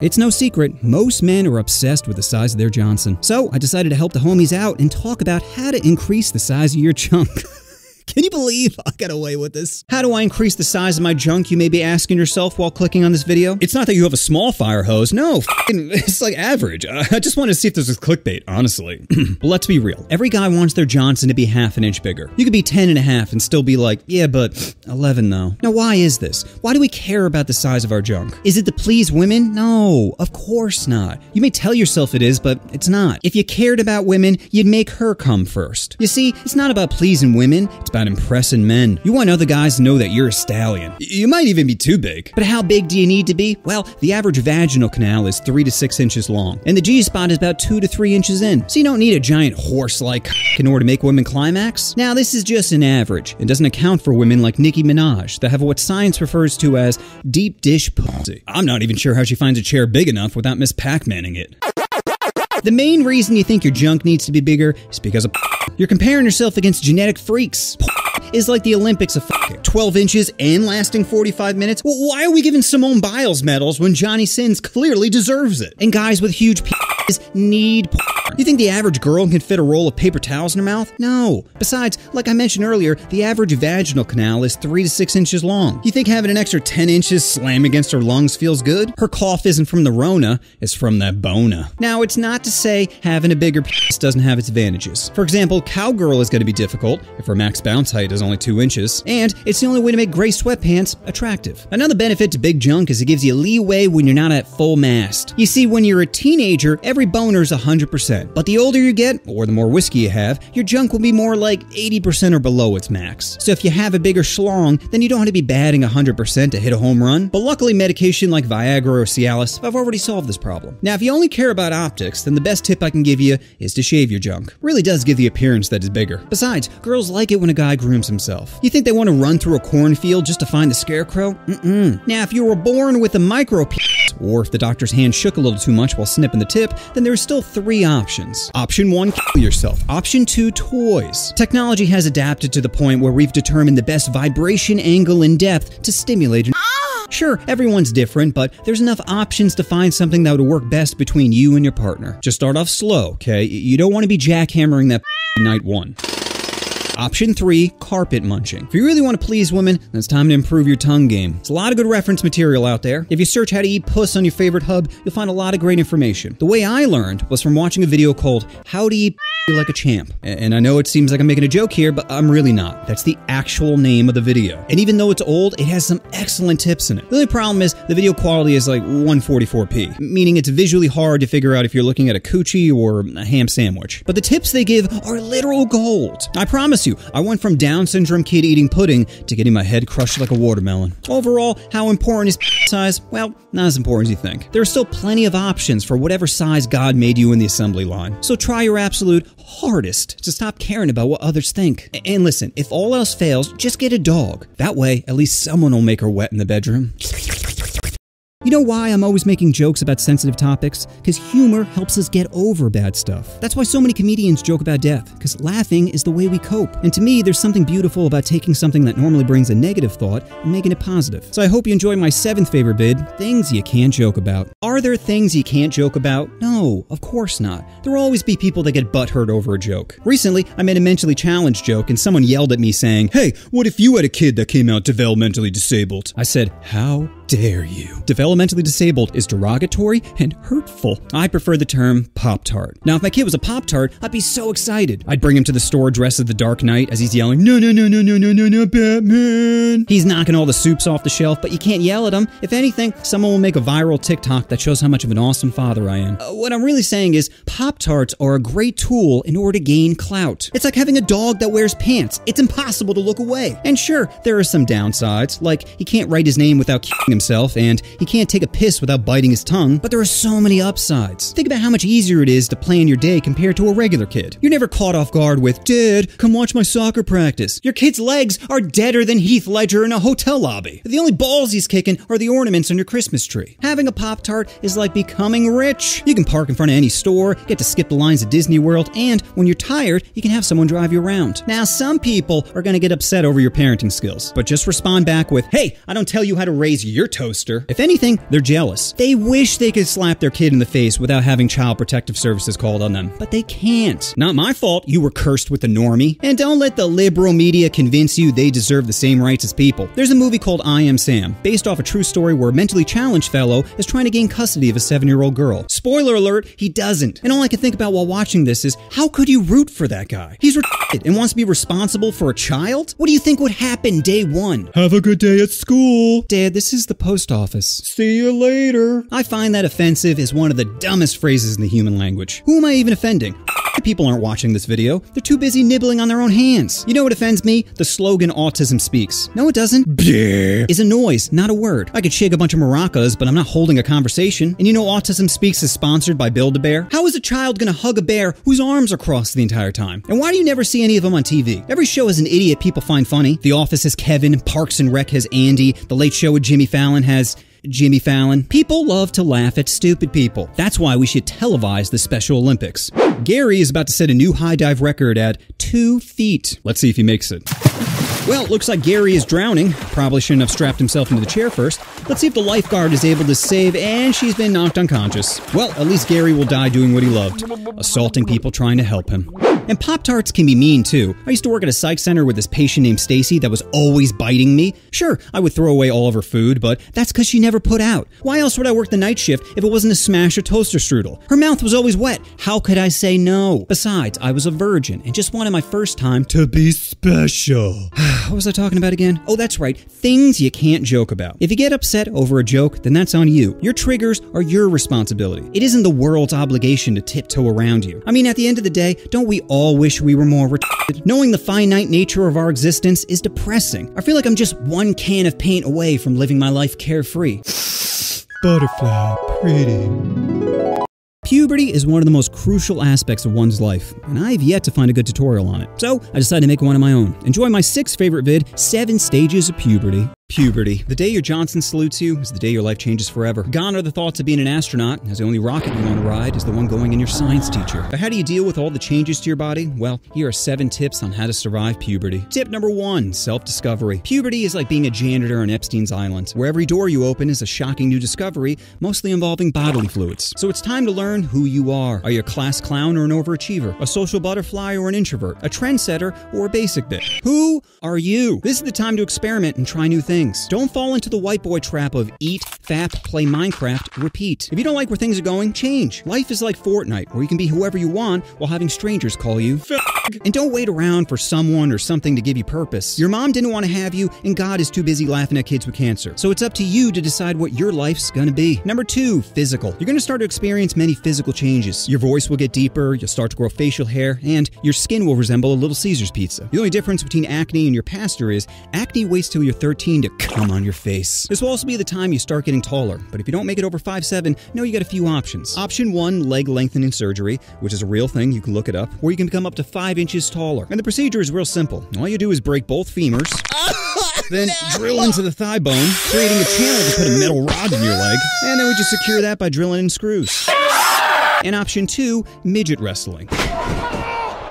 It's no secret, most men are obsessed with the size of their Johnson. So I decided to help the homies out and talk about how to increase the size of your (laughs) chunk. (laughs) Can you believe I got away with this? How do I increase the size of my junk, you may be asking yourself while clicking on this video? It's not that you have a small fire hose. No, (laughs) it's like average. I just wanted to see if this was clickbait, honestly. (clears throat) but let's be real. Every guy wants their Johnson to be half an inch bigger. You could be 10 and a half and still be like, yeah, but (sniffs) 11 though. Now, why is this? Why do we care about the size of our junk? Is it to please women? No, of course not. You may tell yourself it is, but it's not. If you cared about women, you'd make her come first. You see, it's not about pleasing women, it's about impressing men. You want other guys to know that you're a stallion. You might even be too big. But how big do you need to be? Well, the average vaginal canal is 3 to 6 inches long, and the G spot is about 2 to 3 inches in. So you don't need a giant horse like (laughs) in order to make women climax. Now, this is just an average and doesn't account for women like Nicki Minaj that have what science refers to as deep dish pussy. I'm not even sure how she finds a chair big enough without Miss Pac Manning it. The main reason you think your junk needs to be bigger is because of you're comparing yourself against genetic freaks. Is like the Olympics of fucking 12 inches and lasting 45 minutes. Well, why are we giving Simone Biles medals when Johnny Sins clearly deserves it? And guys with huge is need You think the average girl can fit a roll of paper towels in her mouth? No. Besides, like I mentioned earlier, the average vaginal canal is 3 to 6 inches long. You think having an extra 10 inches slam against her lungs feels good? Her cough isn't from the Rona, it's from that Bona. Now, it's not to say having a bigger (laughs) penis doesn't have its advantages. For example, cowgirl is going to be difficult if her max bounce height is only 2 inches, and it's the only way to make gray sweatpants attractive. Another benefit to big junk is it gives you leeway when you're not at full mast. You see, when you're a teenager, every boner boner's 100%, but the older you get, or the more whiskey you have, your junk will be more like 80% or below its max. So if you have a bigger schlong, then you don't have to be batting 100% to hit a home run. But luckily, medication like Viagra or Cialis have already solved this problem. Now, if you only care about optics, then the best tip I can give you is to shave your junk. Really does give the appearance that is bigger. Besides, girls like it when a guy grooms himself. You think they want to run through a cornfield just to find the scarecrow? Mm-mm. Now, if you were born with a micro penis, or if the doctor's hand shook a little too much while snipping the tip, then there's still three options. Option one, kill yourself. Option two, toys. Technology has adapted to the point where we've determined the best vibration angle and depth to stimulate an ah! Sure, everyone's different, but there's enough options to find something that would work best between you and your partner. Just start off slow, okay? You don't want to be jackhammering that (laughs) night one. Option 3, carpet munching. If you really want to please women, then it's time to improve your tongue game. There's a lot of good reference material out there. If you search how to eat puss on your favorite hub, you'll find a lot of great information. The way I learned was from watching a video called How to Eat like a champ. And I know it seems like I'm making a joke here, but I'm really not. That's the actual name of the video. And even though it's old, it has some excellent tips in it. The only problem is the video quality is like 144p, meaning it's visually hard to figure out if you're looking at a coochie or a ham sandwich. But the tips they give are literal gold. I promise you, I went from Down syndrome kid eating pudding to getting my head crushed like a watermelon. Overall, how important is (laughs) size? Well, not as important as you think. There are still plenty of options for whatever size God made you in the assembly line. So try your absolute hardest to stop caring about what others think. And listen, if all else fails, just get a dog. That way, at least someone will make her wet in the bedroom. You know why I'm always making jokes about sensitive topics? Because humor helps us get over bad stuff. That's why so many comedians joke about death, because laughing is the way we cope. And to me, there's something beautiful about taking something that normally brings a negative thought and making it positive. So I hope you enjoy my seventh favorite vid things you can't joke about. Are there things you can't joke about? No, of course not. There will always be people that get butthurt over a joke. Recently, I made a mentally challenged joke and someone yelled at me saying, Hey, what if you had a kid that came out developmentally disabled? I said, How dare you? Developmentally disabled is derogatory and hurtful. I prefer the term Pop Tart. Now, if my kid was a Pop Tart, I'd be so excited. I'd bring him to the store dressed as the Dark Knight as he's yelling, No, no, no, no, no, no, no, no, Batman. He's knocking all the soups off the shelf, but you can't yell at him. If anything, someone will make a viral TikTok that shows how much of an awesome father I am. Uh, what I'm really saying is, Pop Tarts are a great tool in order to gain clout. It's like having a dog that wears pants. It's impossible to look away. And sure, there are some downsides, like he can't write his name without killing himself, and he can't take a piss without biting his tongue, but there are so many upsides. Think about how much easier it is to plan your day compared to a regular kid. You're never caught off guard with, Dad, come watch my soccer practice. Your kid's legs are deader than Heath Ledger in a hotel lobby. The only balls he's kicking are the ornaments on your Christmas tree. Having a Pop Tart is like becoming rich. You can park in front of any store, get to skip the lines at Disney World, and when you're tired, you can have someone drive you around. Now, some people are going to get upset over your parenting skills, but just respond back with, Hey, I don't tell you how to raise your toaster. If anything, they're jealous. They wish they could slap their kid in the face without having child protective services called on them, but they can't. Not my fault you were cursed with a normie. And don't let the liberal media convince you they deserve the same rights as people. There's a movie called I Am Sam, based off a true story where a mentally challenged fellow is trying to gain custody of a seven year old girl. Spoiler alert, he doesn't. And all I can think about while watching this is how could you root for that guy? He's retarded and wants to be responsible for a child? What do you think would happen day one? Have a good day at school. Dad, this is the post office. See you later. I find that offensive is one of the dumbest phrases in the human language. Who am I even offending? People aren't watching this video. They're too busy nibbling on their own hands. You know what offends me? The slogan autism speaks. No, it doesn't. Bleh. Is a noise, not a word. I could shake a bunch of maracas, but I'm not holding a conversation. And you know Autism Speaks is sponsored by Build-A-Bear? How is a child gonna hug a bear whose arms are crossed the entire time? And why do you never see any of them on TV? Every show has an idiot people find funny. The Office has Kevin, Parks and Rec has Andy, The Late Show with Jimmy Fallon has Jimmy Fallon. People love to laugh at stupid people. That's why we should televise the Special Olympics. Gary is about to set a new high dive record at two feet. Let's see if he makes it. Well, it looks like Gary is drowning. Probably shouldn't have strapped himself into the chair first. Let's see if the lifeguard is able to save, and she's been knocked unconscious. Well, at least Gary will die doing what he loved assaulting people trying to help him. And Pop Tarts can be mean too. I used to work at a psych center with this patient named Stacy that was always biting me. Sure, I would throw away all of her food, but that's because she never put out. Why else would I work the night shift if it wasn't to smash a toaster strudel? Her mouth was always wet. How could I say no? Besides, I was a virgin and just wanted my first time to be special. (sighs) what was I talking about again? Oh, that's right. Things you can't joke about. If you get upset over a joke, then that's on you. Your triggers are your responsibility. It isn't the world's obligation to tiptoe around you. I mean, at the end of the day, don't we all wish we were more retarded? Knowing the finite nature of our existence is depressing. I feel like I'm just one can of paint away from living my life carefree. Butterfly, pretty. Puberty is one of the most crucial aspects of one's life, and I've yet to find a good tutorial on it. So I decided to make one of my own. Enjoy my sixth favorite vid, 7 Stages of Puberty. Puberty. The day your Johnson salutes you is the day your life changes forever. Gone are the thoughts of being an astronaut, as the only rocket you want to ride is the one going in your science teacher. But how do you deal with all the changes to your body? Well, here are seven tips on how to survive puberty. Tip number one self discovery. Puberty is like being a janitor on Epstein's Island, where every door you open is a shocking new discovery, mostly involving bodily fluids. So it's time to learn who you are. Are you a class clown or an overachiever? A social butterfly or an introvert? A trendsetter or a basic bitch? Who are you? This is the time to experiment and try new things. Don't fall into the white boy trap of eat, fap, play Minecraft, repeat. If you don't like where things are going, change. Life is like Fortnite, where you can be whoever you want while having strangers call you. And don't wait around for someone or something to give you purpose. Your mom didn't want to have you, and God is too busy laughing at kids with cancer. So it's up to you to decide what your life's gonna be. Number two, physical. You're gonna start to experience many physical changes. Your voice will get deeper, you'll start to grow facial hair, and your skin will resemble a little Caesar's pizza. The only difference between acne and your pastor is acne waits till you're 13 to come on your face. This will also be the time you start getting taller, but if you don't make it over 5'7, know you got a few options. Option one, leg lengthening surgery, which is a real thing, you can look it up, where you can become up to 5 inches taller. And the procedure is real simple. All you do is break both femurs, (laughs) then drill into the thigh bone, creating a channel to put a metal rod in your leg, and then we just secure that by drilling in screws. And option two, midget wrestling.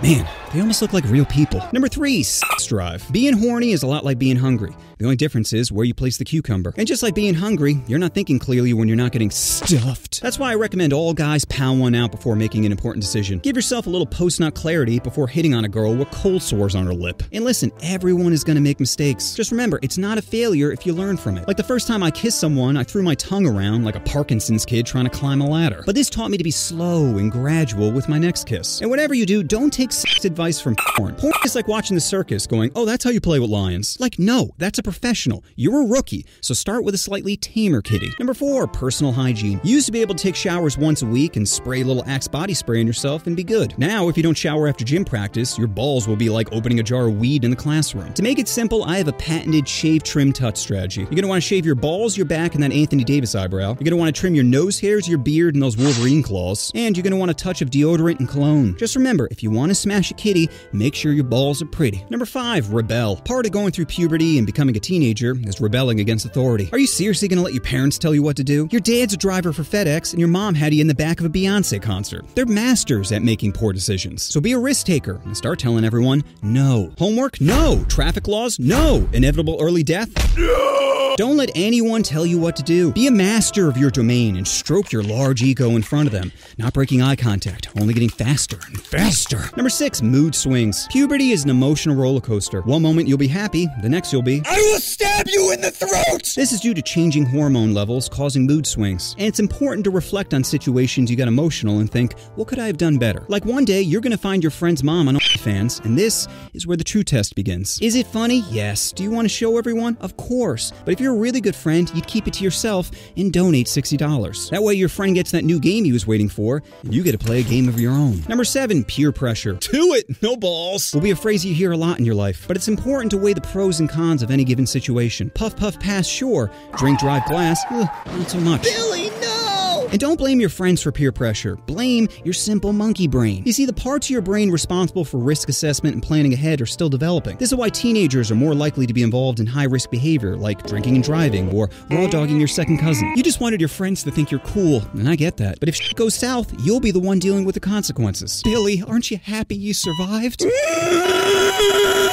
Man, they almost look like real people. Number three, sex drive. Being horny is a lot like being hungry. The only difference is where you place the cucumber. And just like being hungry, you're not thinking clearly when you're not getting stuffed. That's why I recommend all guys pound one out before making an important decision. Give yourself a little post nut clarity before hitting on a girl with cold sores on her lip. And listen, everyone is gonna make mistakes. Just remember, it's not a failure if you learn from it. Like the first time I kissed someone, I threw my tongue around like a Parkinson's kid trying to climb a ladder. But this taught me to be slow and gradual with my next kiss. And whatever you do, don't take sex advice from porn. Porn is like watching the circus going, oh, that's how you play with lions. Like, no, that's a professional. You're a rookie, so start with a slightly tamer kitty. Number four, personal hygiene. You used to be able to take showers once a week and spray a little Axe body spray on yourself and be good. Now, if you don't shower after gym practice, your balls will be like opening a jar of weed in the classroom. To make it simple, I have a patented shave trim touch strategy. You're gonna wanna shave your balls, your back, and that Anthony Davis eyebrow. You're gonna wanna trim your nose hairs, your beard, and those Wolverine claws. And you're gonna want a touch of deodorant and cologne. Just remember, if you wanna smash a kitty, make sure your balls are pretty. Number five, rebel. Part of going through puberty and becoming a teenager is rebelling against authority. Are you seriously gonna let your parents tell you what to do? Your dad's a driver for FedEx, and your mom had you in the back of a Beyonce concert. They're masters at making poor decisions. So be a risk taker and start telling everyone no. Homework? No. Traffic laws? No. Inevitable early death? No. Don't let anyone tell you what to do. Be a master of your domain and stroke your large ego in front of them. Not breaking eye contact, only getting faster and faster. Number six, mood swings. Puberty is an emotional roller coaster. One moment you'll be happy, the next you'll be, I will stab you in the throat! This is due to changing hormone levels causing mood swings. And it's important to reflect on situations you got emotional and think, what could I have done better? Like one day you're gonna find your friend's mom on OnlyFans, and this is where the true test begins. Is it funny? Yes. Do you want to show everyone? Of course. But if you're a really good friend, you'd keep it to yourself and donate $60. That way your friend gets that new game he was waiting for, and you get to play a game of your own. Number seven, peer pressure. Do it! No balls! Will be a phrase you hear a lot in your life, but it's important to weigh the pros and cons of any given situation. Puff, puff, pass, sure. Drink, drive, glass, ugh, not so much. Billy, no! And don't blame your friends for peer pressure. Blame your simple monkey brain. You see, the parts of your brain responsible for risk assessment and planning ahead are still developing. This is why teenagers are more likely to be involved in high risk behavior like drinking and driving or raw dogging your second cousin. You just wanted your friends to think you're cool, and I get that. But if shit goes south, you'll be the one dealing with the consequences. Billy, aren't you happy you survived? (laughs)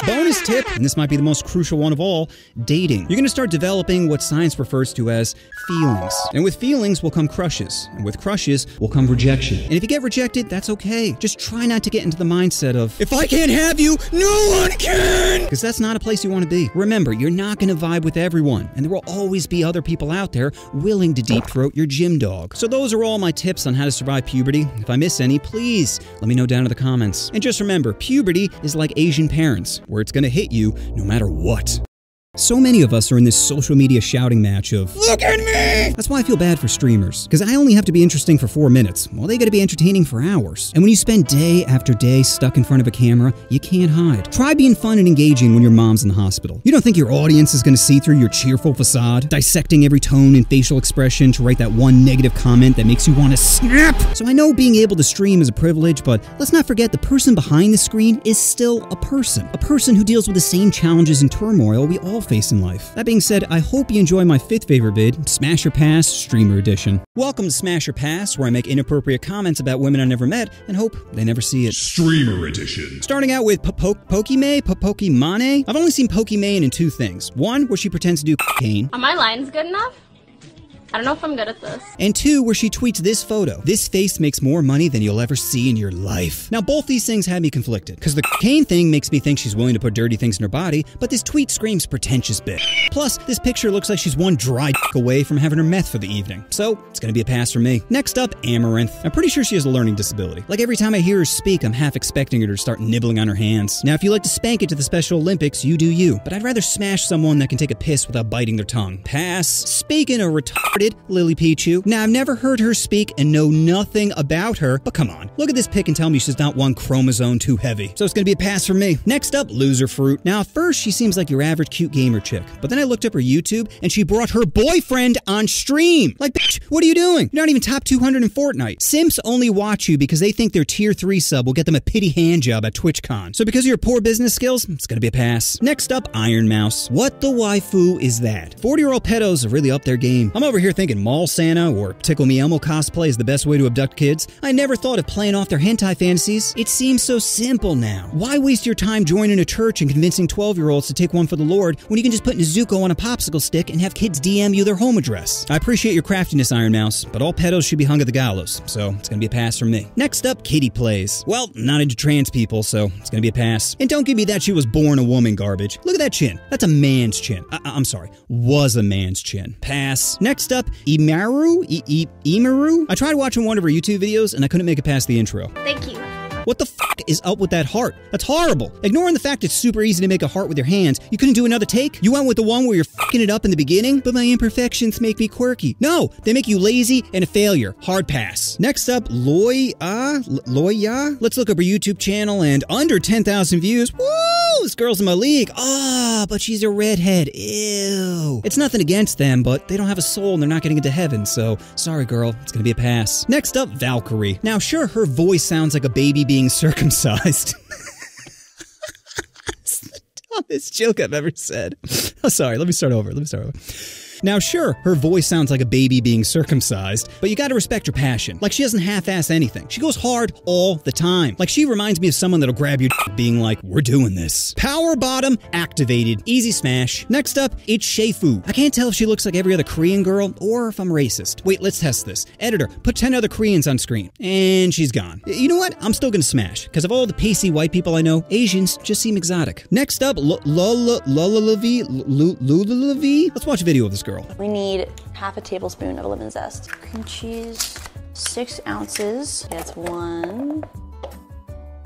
Bonus tip, and this might be the most crucial one of all dating. You're gonna start developing what science refers to as feelings. And with feelings will come crushes. And with crushes will come rejection. And if you get rejected, that's okay. Just try not to get into the mindset of, if I can't have you, no one can! Because that's not a place you wanna be. Remember, you're not gonna vibe with everyone, and there will always be other people out there willing to deep throat your gym dog. So those are all my tips on how to survive puberty. If I miss any, please let me know down in the comments. And just remember, puberty is like Asian parents, where it's gonna hit you no matter what. So many of us are in this social media shouting match of, Look at me! That's why I feel bad for streamers, because I only have to be interesting for four minutes, while they gotta be entertaining for hours. And when you spend day after day stuck in front of a camera, you can't hide. Try being fun and engaging when your mom's in the hospital. You don't think your audience is gonna see through your cheerful facade, dissecting every tone and facial expression to write that one negative comment that makes you wanna snap? So I know being able to stream is a privilege, but let's not forget the person behind the screen is still a person. A person who deals with the same challenges and turmoil we all face in life. That being said, I hope you enjoy my fifth favorite vid, Smash or Pass Streamer Edition. Welcome to Smash or Pass, where I make inappropriate comments about women I never met and hope they never see it. Streamer edition. Starting out with Pokimane, Pokimane. I've only seen Pokimane in two things. One, where she pretends to do cocaine, Are my lines good enough? I don't know if I'm good at this. and two, where she tweets this photo. This face makes more money than you'll ever see in your life. Now, both these things had me conflicted, because the cocaine thing makes me think she's willing to put dirty things in her body, but this tweet screams pretentious bit. Plus, this picture looks like she's one dry (laughs) away from having her meth for the evening. So, it's gonna be a pass for me. Next up, Amouranth. I'm pretty sure she has a learning disability. Like every time I hear her speak, I'm half expecting her to start nibbling on her hands. Now, if you like to spank it to the Special Olympics, you do you. But I'd rather smash someone that can take a piss without biting their tongue. Pass. Speaking of retarded, Lily Pichu. Now, I've never heard her speak and know nothing about her, but come on. Look at this pic and tell me she's not one chromosome too heavy. So it's gonna be a pass for me. Next up, Loser Fruit. Now, at first, she seems like your average cute gamer chick, but then I looked up her YouTube and she brought her boyfriend on stream. Like, bitch, what are you doing? You're not even top 200 in Fortnite. Simps only watch you because they think their tier 3 sub will get them a pity hand job at TwitchCon. So because of your poor business skills, it's gonna be a pass. Next up, Iron Mouse. What the waifu is that? 40 year old pedos are really up their game. I'm over here here thinking Mall Santa or Tickle Me Elmo cosplay is the best way to abduct kids. I never thought of playing off their hentai fantasies. It seems so simple now. Why waste your time joining a church and convincing 12 year olds to take one for the Lord when you can just put Nezuko on a popsicle stick and have kids DM you their home address? I appreciate your craftiness, Iron Mouse, but all pedos should be hung at the gallows, so it's gonna be a pass from me. Next up, Kitty Plays. Well, not into trans people, so it's gonna be a pass. And don't give me that she was born a woman garbage. Look at that chin. That's a man's chin. I- I'm sorry, was a man's chin. Pass. Next up, Imaru? I- I- Imaru? I tried watching one of her YouTube videos and I couldn't make it past the intro. Thank you. What the fuck is up with that heart? That's horrible. Ignoring the fact it's super easy to make a heart with your hands, you couldn't do another take? You went with the one where you're fucking it up in the beginning? But my imperfections make me quirky. No, they make you lazy and a failure. Hard pass. Next up, Loy Ah? Loya? Let's look up her YouTube channel and under 10,000 views. Woo! This girl's in my league. Ah, but she's a redhead. Ew. It's nothing against them, but they don't have a soul and they're not getting into heaven, so sorry, girl. It's gonna be a pass. Next up, Valkyrae. Now, sure, her voice sounds like a baby being circumcised. (laughs) it's the dumbest joke I've ever said. Oh, sorry. Let me start over. Let me start over. Now, sure, her voice sounds like a baby being circumcised, but you gotta respect her passion. Like, she doesn't half ass anything. She goes hard all the time. Like, she reminds me of someone that'll grab your (laughs) being like, we're doing this. Power bottom activated. Easy smash. Next up, it's Sheifu. I can't tell if she looks like every other Korean girl or if I'm racist. Wait, let's test this. Editor, put 10 other Koreans on screen. And she's gone. You know what? I'm still gonna smash, because of all the pasty white people I know, Asians just seem exotic. Next up, Lula Lulavi. Lulavi? Let's watch a video of this girl. We need half a tablespoon of lemon zest. Cream cheese, six ounces. That's one,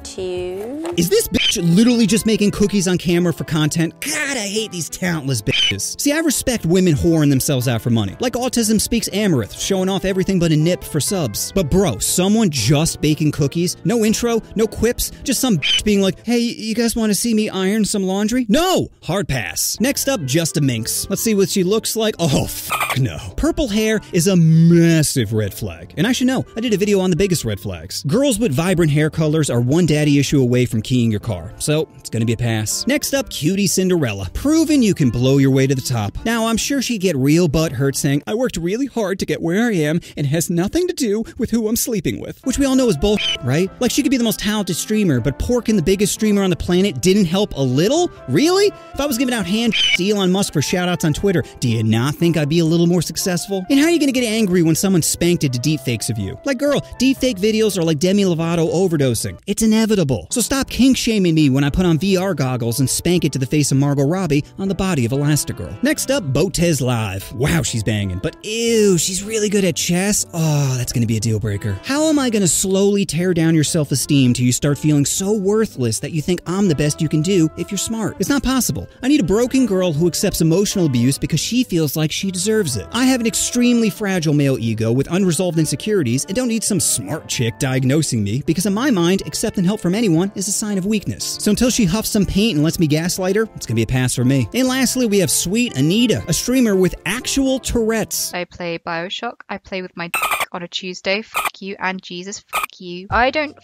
two. Is this bitch literally just making cookies on camera for content? God, I hate these talentless bitches. See, I respect women whoring themselves out for money. Like Autism Speaks Amouranth, showing off everything but a nip for subs. But bro, someone just baking cookies, no intro, no quips, just some (laughs) being like, hey, you guys want to see me iron some laundry? No! Hard pass. Next up, Just a Minx. Let's see what she looks like. Oh, fuck no. Purple hair is a massive red flag. And I should know, I did a video on the biggest red flags. Girls with vibrant hair colors are one daddy issue away from keying your car, so it's gonna be a pass. Next up, QTCinderella. Proving you can blow your way to the top. Now, I'm sure she'd get real butt hurt saying, I worked really hard to get where I am and has nothing to do with who I'm sleeping with. Which we all know is bullshit, right? Like she could be the most talented streamer, but porking the biggest streamer on the planet didn't help a little? Really? If I was giving out hand (laughs) to Elon Musk for shoutouts on Twitter, do you not think I'd be a little more successful? And how are you gonna get angry when someone spanked it to deepfakes of you? Like, girl, deepfake videos are like Demi Lovato overdosing. It's inevitable. So stop kink shaming me when I put on VR goggles and spank it to the face of Margot Robbie on the body of Elastigirl. Next up, Botez Live. Wow, she's banging. But ew, she's really good at chess. Oh, that's gonna be a deal breaker. How am I gonna slowly tear down your self esteem till you start feeling so worthless that you think I'm the best you can do if you're smart? It's not possible. I need a broken girl who accepts emotional abuse because she feels like she deserves it. I have an extremely fragile male ego with unresolved insecurities and don't need some smart chick diagnosing me because, in my mind, accepting help from anyone is a sign of weakness. So until she huffs some paint and lets me gaslight her, it's gonna be a pass for me. And lastly, we have Sweet Anita, a streamer with actual Tourette's. I play Bioshock. I play with my dick on a Tuesday. Fuck you and Jesus. Fuck you. I don't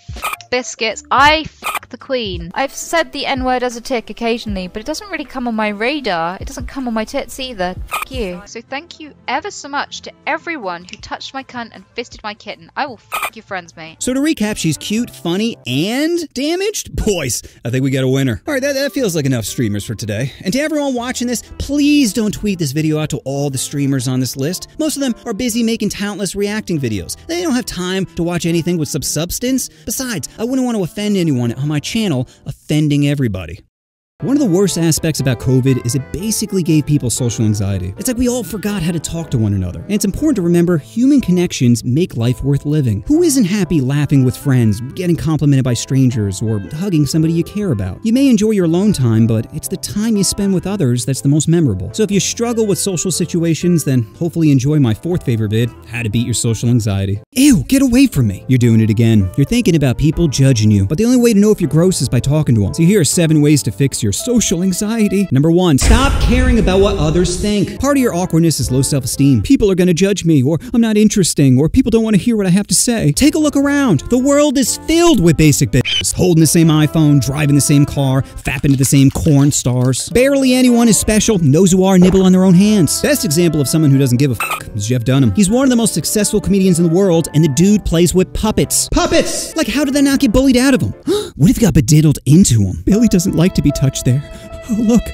biscuits. I the Queen. I've said the N word as a tick occasionally, but it doesn't really come on my radar. It doesn't come on my tits either. Fuck you. So thank you ever so much to everyone who touched my cunt and fisted my kitten. I will fuck your friends, mate. So to recap, she's cute, funny, and damaged? Boys, I think we got a winner. All right, that, that feels like enough streamers for today. And to everyone watching this, please don't tweet this video out to all the streamers on this list. Most of them are busy making talentless reacting videos. They don't have time to watch anything with some substance. Besides, I wouldn't want to offend anyone on my channel, offending everybody. One of the worst aspects about COVID is it basically gave people social anxiety. It's like we all forgot how to talk to one another. And it's important to remember human connections make life worth living. Who isn't happy laughing with friends, getting complimented by strangers, or hugging somebody you care about? You may enjoy your alone time, but it's the time you spend with others that's the most memorable. So if you struggle with social situations, then hopefully enjoy my fourth favorite vid, How to Beat Your Social Anxiety. Ew, get away from me. You're doing it again. You're thinking about people judging you, but the only way to know if you're gross is by talking to them. So here are seven ways to fix your your social anxiety. Number one, stop caring about what others think. Part of your awkwardness is low self esteem. People are going to judge me, or I'm not interesting, or people don't want to hear what I have to say. Take a look around. The world is filled with basic bitches, holding the same iPhone, driving the same car, fapping to the same corn stars. Barely anyone is special, knows who are, nibble on their own hands. Best example of someone who doesn't give a fuck is Jeff Dunham. He's one of the most successful comedians in the world, and the dude plays with puppets. Puppets! Like, how did that not get bullied out of him? (gasps) what if he got bediddled into him? Billy doesn't like to be touched there. Oh, look,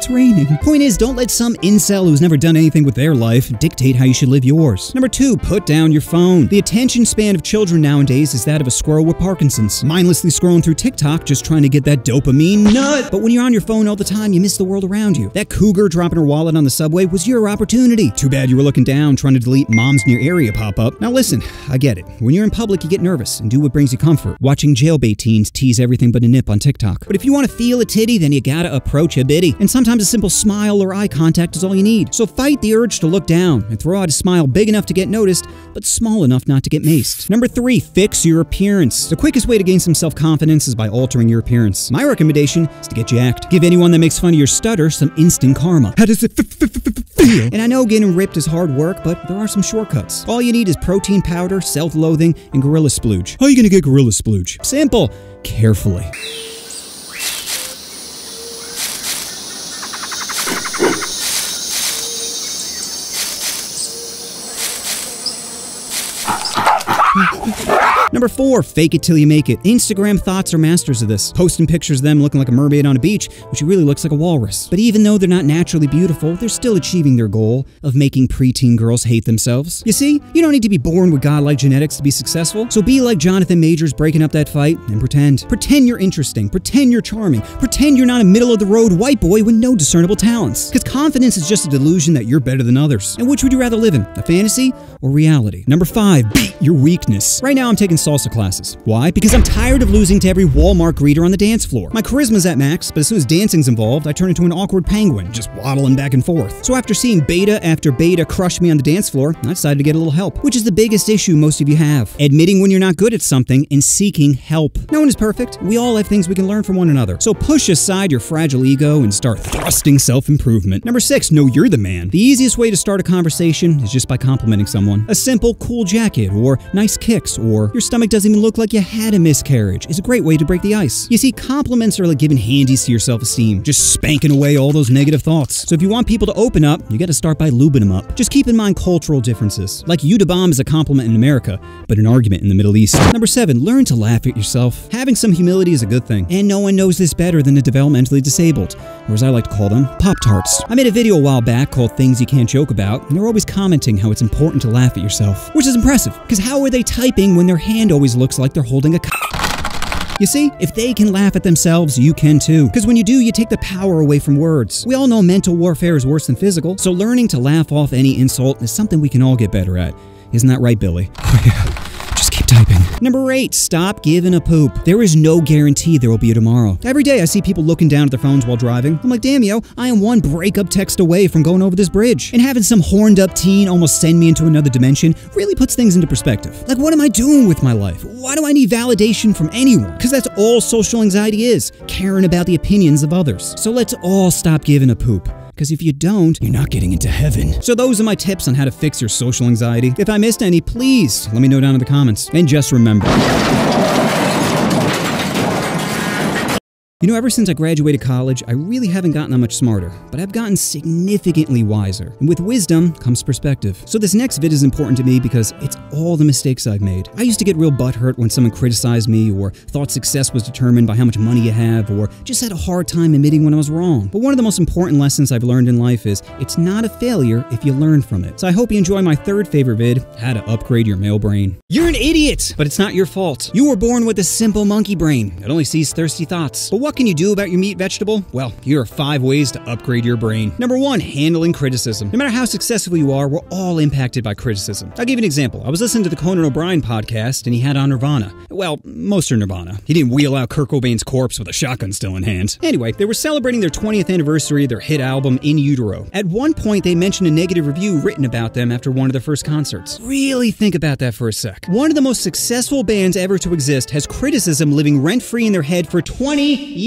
it's raining. Point is, don't let some incel who's never done anything with their life dictate how you should live yours. Number two, put down your phone. The attention span of children nowadays is that of a squirrel with Parkinson's, mindlessly scrolling through TikTok just trying to get that dopamine nut. But when you're on your phone all the time, you miss the world around you. That cougar dropping her wallet on the subway was your opportunity. Too bad you were looking down trying to delete moms near area pop up. Now listen, I get it. When you're in public, you get nervous and do what brings you comfort. Watching jailbait teens tease everything but a nip on TikTok. But if you want to feel a titty, then you gotta approach a biddy. And sometimes a simple smile or eye contact is all you need. So fight the urge to look down and throw out a smile big enough to get noticed, but small enough not to get maced. Number three, fix your appearance. The quickest way to gain some self confidence is by altering your appearance. My recommendation is to get jacked. Give anyone that makes fun of your stutter some instant karma. How does it feel? And I know getting ripped is hard work, but there are some shortcuts. All you need is protein powder, self loathing, and Gorilla Splooge. How are you gonna get Gorilla Splooge? Simple. Carefully. Number four, fake it till you make it. Instagram thoughts are masters of this, posting pictures of them looking like a mermaid on a beach, she really looks like a walrus. But even though they're not naturally beautiful, they're still achieving their goal of making preteen girls hate themselves. You see, you don't need to be born with godlike genetics to be successful, so be like Jonathan Majors breaking up that fight and pretend. Pretend you're interesting, pretend you're charming, pretend you're not a middle of the road white boy with no discernible talents. Because confidence is just a delusion that you're better than others. And which would you rather live in, a fantasy or reality? Number five, beat your weakness. Right now I'm taking salsa classes. Why? Because I'm tired of losing to every Walmart greeter on the dance floor. My charisma's at max, but as soon as dancing's involved, I turn into an awkward penguin, just waddling back and forth. So after seeing beta after beta crush me on the dance floor, I decided to get a little help, which is the biggest issue most of you have. Admitting when you're not good at something and seeking help. No one is perfect. We all have things we can learn from one another. So push aside your fragile ego and start thrusting self-improvement. Number six, know you're the man. The easiest way to start a conversation is just by complimenting someone. A simple cool jacket or nice kicks or your stomach doesn't even look like you had a miscarriage is a great way to break the ice. You see, compliments are like giving handies to your self-esteem, just spanking away all those negative thoughts. So if you want people to open up, you gotta start by lubing them up. Just keep in mind cultural differences. Like you to bomb is a compliment in America, but an argument in the Middle East. Number seven, learn to laugh at yourself. Having some humility is a good thing, and no one knows this better than the developmentally disabled, or as I like to call them, Pop-Tarts. I made a video a while back called Things You Can't Joke About, and they're always commenting how it's important to laugh at yourself, which is impressive, because how are they typing when their hand always looks like they're holding a you see, if they can laugh at themselves, you can too. Because when you do, you take the power away from words. We all know mental warfare is worse than physical, so learning to laugh off any insult is something we can all get better at. Isn't that right, Billy? Oh, typing. Number eight, stop giving a poop. There is no guarantee there will be a tomorrow. Every day I see people looking down at their phones while driving. I'm like, damn, yo, I am one breakup text away from going over this bridge. And having some horned up teen almost send me into another dimension really puts things into perspective. Like, what am I doing with my life? Why do I need validation from anyone? Because that's all social anxiety is caring about the opinions of others. So let's all stop giving a poop because if you don't, you're not getting into heaven. So those are my tips on how to fix your social anxiety. If I missed any, please let me know down in the comments. And just remember. You know, ever since I graduated college, I really haven't gotten that much smarter, but I've gotten significantly wiser. And with wisdom comes perspective. So this next vid is important to me because it's all the mistakes I've made. I used to get real butthurt when someone criticized me or thought success was determined by how much money you have or just had a hard time admitting when I was wrong. But one of the most important lessons I've learned in life is it's not a failure if you learn from it. So I hope you enjoy my third favorite vid, how to upgrade your male brain. You're an idiot, but it's not your fault. You were born with a simple monkey brain that only sees thirsty thoughts. But what can you do about your meat vegetable? Well, here are five ways to upgrade your brain. Number one, handling criticism. No matter how successful you are, we're all impacted by criticism. I'll give you an example. I was listening to the Conan O'Brien podcast and he had on Nirvana. Well, most are Nirvana. He didn't wheel out Kurt Cobain's corpse with a shotgun still in hand. Anyway, they were celebrating their 20th anniversary of their hit album In Utero. At one point, they mentioned a negative review written about them after one of their first concerts. Really think about that for a sec. One of the most successful bands ever to exist has criticism living rent free in their head for 20 years.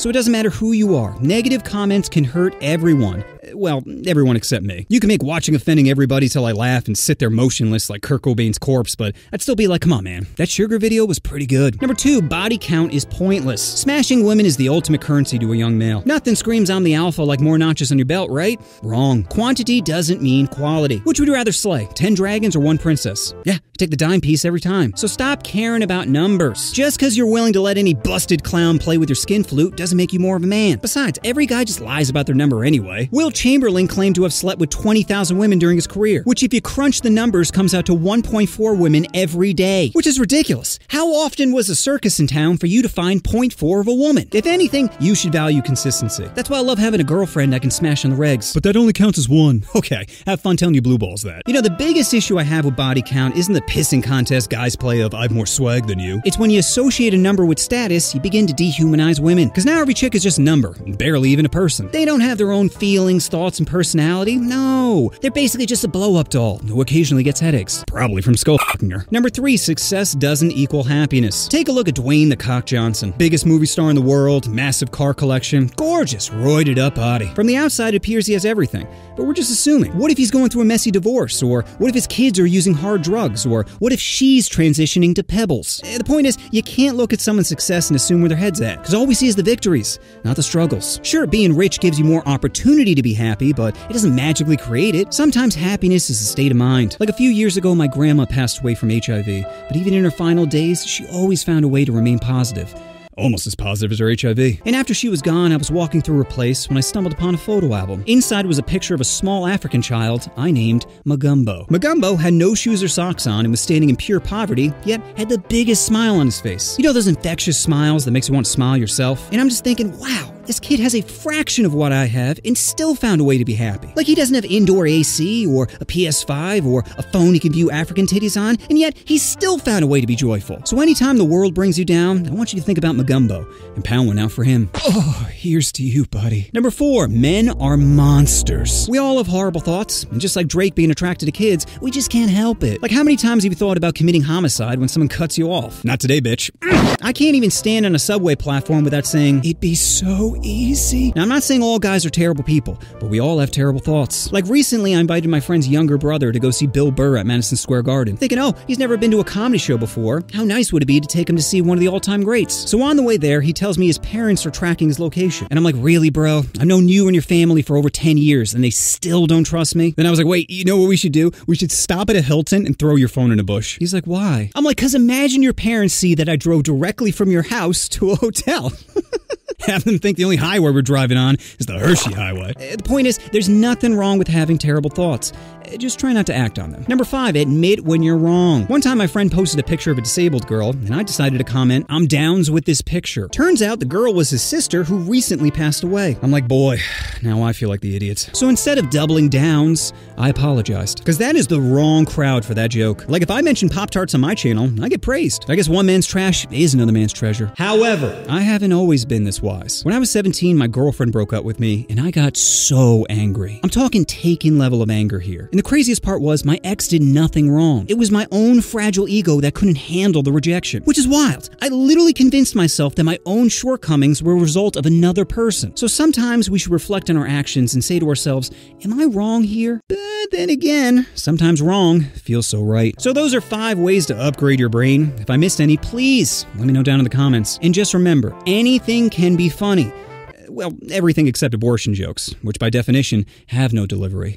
So it doesn't matter who you are, negative comments can hurt everyone. Well, everyone except me. You can make watching offending everybody till I laugh and sit there motionless like Kurt Cobain's corpse, but I'd still be like, come on, man. That sugar video was pretty good. Number two, body count is pointless. Smashing women is the ultimate currency to a young male. Nothing screams I'm the alpha like more notches on your belt, right? Wrong. Quantity doesn't mean quality. Which would you rather slay? 10 dragons or one princess? Yeah, take the dime piece every time. So stop caring about numbers. Just because you're willing to let any busted clown play with your skin flute doesn't make you more of a man. Besides, every guy just lies about their number anyway. Wilt Chamberlain claimed to have slept with 20,000 women during his career, which if you crunch the numbers comes out to 1.4 women every day, which is ridiculous. How often was a circus in town for you to find 0.4 of a woman? If anything, you should value consistency. That's why I love having a girlfriend I can smash on the regs. But that only counts as one. (laughs) Okay, have fun telling you blue balls that. You know, the biggest issue I have with body count isn't the pissing contest guys play of I've more swag than you. It's when you associate a number with status, you begin to dehumanize women. Because now every chick is just a number, barely even a person. They don't have their own feelings, thoughts, and personality. No, they're basically just a blow up doll who occasionally gets headaches. Probably from skull fucking her. Number three, success doesn't equal happiness. Take a look at Dwayne the Cock Johnson. Biggest movie star in the world, massive car collection, gorgeous, roided up body. From the outside, it appears he has everything. But we're just assuming. What if he's going through a messy divorce? Or what if his kids are using hard drugs? Or what if she's transitioning to pebbles? Eh, The point is, you can't look at someone's success and assume where their head's at. Because all we see is the victories, not the struggles. Sure, being rich gives you more opportunity to be happy, but it doesn't magically create it. Sometimes happiness is a state of mind. Like a few years ago, my grandma passed away from HIV, but even in her final days, she always found a way to remain positive. Almost as positive as her HIV. And after she was gone, I was walking through her place when I stumbled upon a photo album. Inside was a picture of a small African child I named Magumbo. Magumbo had no shoes or socks on and was standing in pure poverty, yet had the biggest smile on his face. You know those infectious smiles that makes you want to smile yourself? And I'm just thinking, wow, this kid has a fraction of what I have and still found a way to be happy. Like he doesn't have indoor AC or a PS5 or a phone he can view African titties on, and yet he's still found a way to be joyful. So anytime the world brings you down, I want you to think about Magumbo and pound one out for him. Oh, here's to you, buddy. Number four, men are monsters. We all have horrible thoughts, and just like Drake being attracted to kids, we just can't help it. Like, how many times have you thought about committing homicide when someone cuts you off? Not today, bitch. (clears throat) I can't even stand on a subway platform without saying, it'd be so easy. Now, I'm not saying all guys are terrible people, but we all have terrible thoughts. Like recently, I invited my friend's younger brother to go see Bill Burr at Madison Square Garden, thinking, oh, he's never been to a comedy show before. How nice would it be to take him to see one of the all time greats? So on the way there, he tells me his parents are tracking his location. And I'm like, really, bro? I've known you and your family for over 10 years, and they still don't trust me? Then I was like, wait, you know what we should do? We should stop at a Hilton and throw your phone in a bush. He's like, why? I'm like, because imagine your parents see that I drove directly from your house to a hotel. (laughs) (laughs) Have them think the only highway we're driving on is the Hershey Highway. Uh, The point is, there's nothing wrong with having terrible thoughts. Just try not to act on them. Number five, admit when you're wrong. One time, my friend posted a picture of a disabled girl, and I decided to comment, I'm downs with this picture. Turns out the girl was his sister who recently passed away. I'm like, boy, (sighs) now I feel like the idiot. So instead of doubling downs, I apologized. Because that is the wrong crowd for that joke. Like if I mention Pop Tarts on my channel, I get praised. I guess one man's trash is another man's treasure. However, I haven't always been this wise. When I was 17, my girlfriend broke up with me, and I got so angry. I'm talking taking level of anger here. And the craziest part was my ex did nothing wrong. It was my own fragile ego that couldn't handle the rejection, which is wild. I literally convinced myself that my own shortcomings were a result of another person. So sometimes we should reflect on our actions and say to ourselves, Am I wrong here? But then again, sometimes wrong feels so right. So those are five ways to upgrade your brain. If I missed any, please let me know down in the comments. And just remember, anything can be funny. Uh, well, everything except abortion jokes, which by definition have no delivery.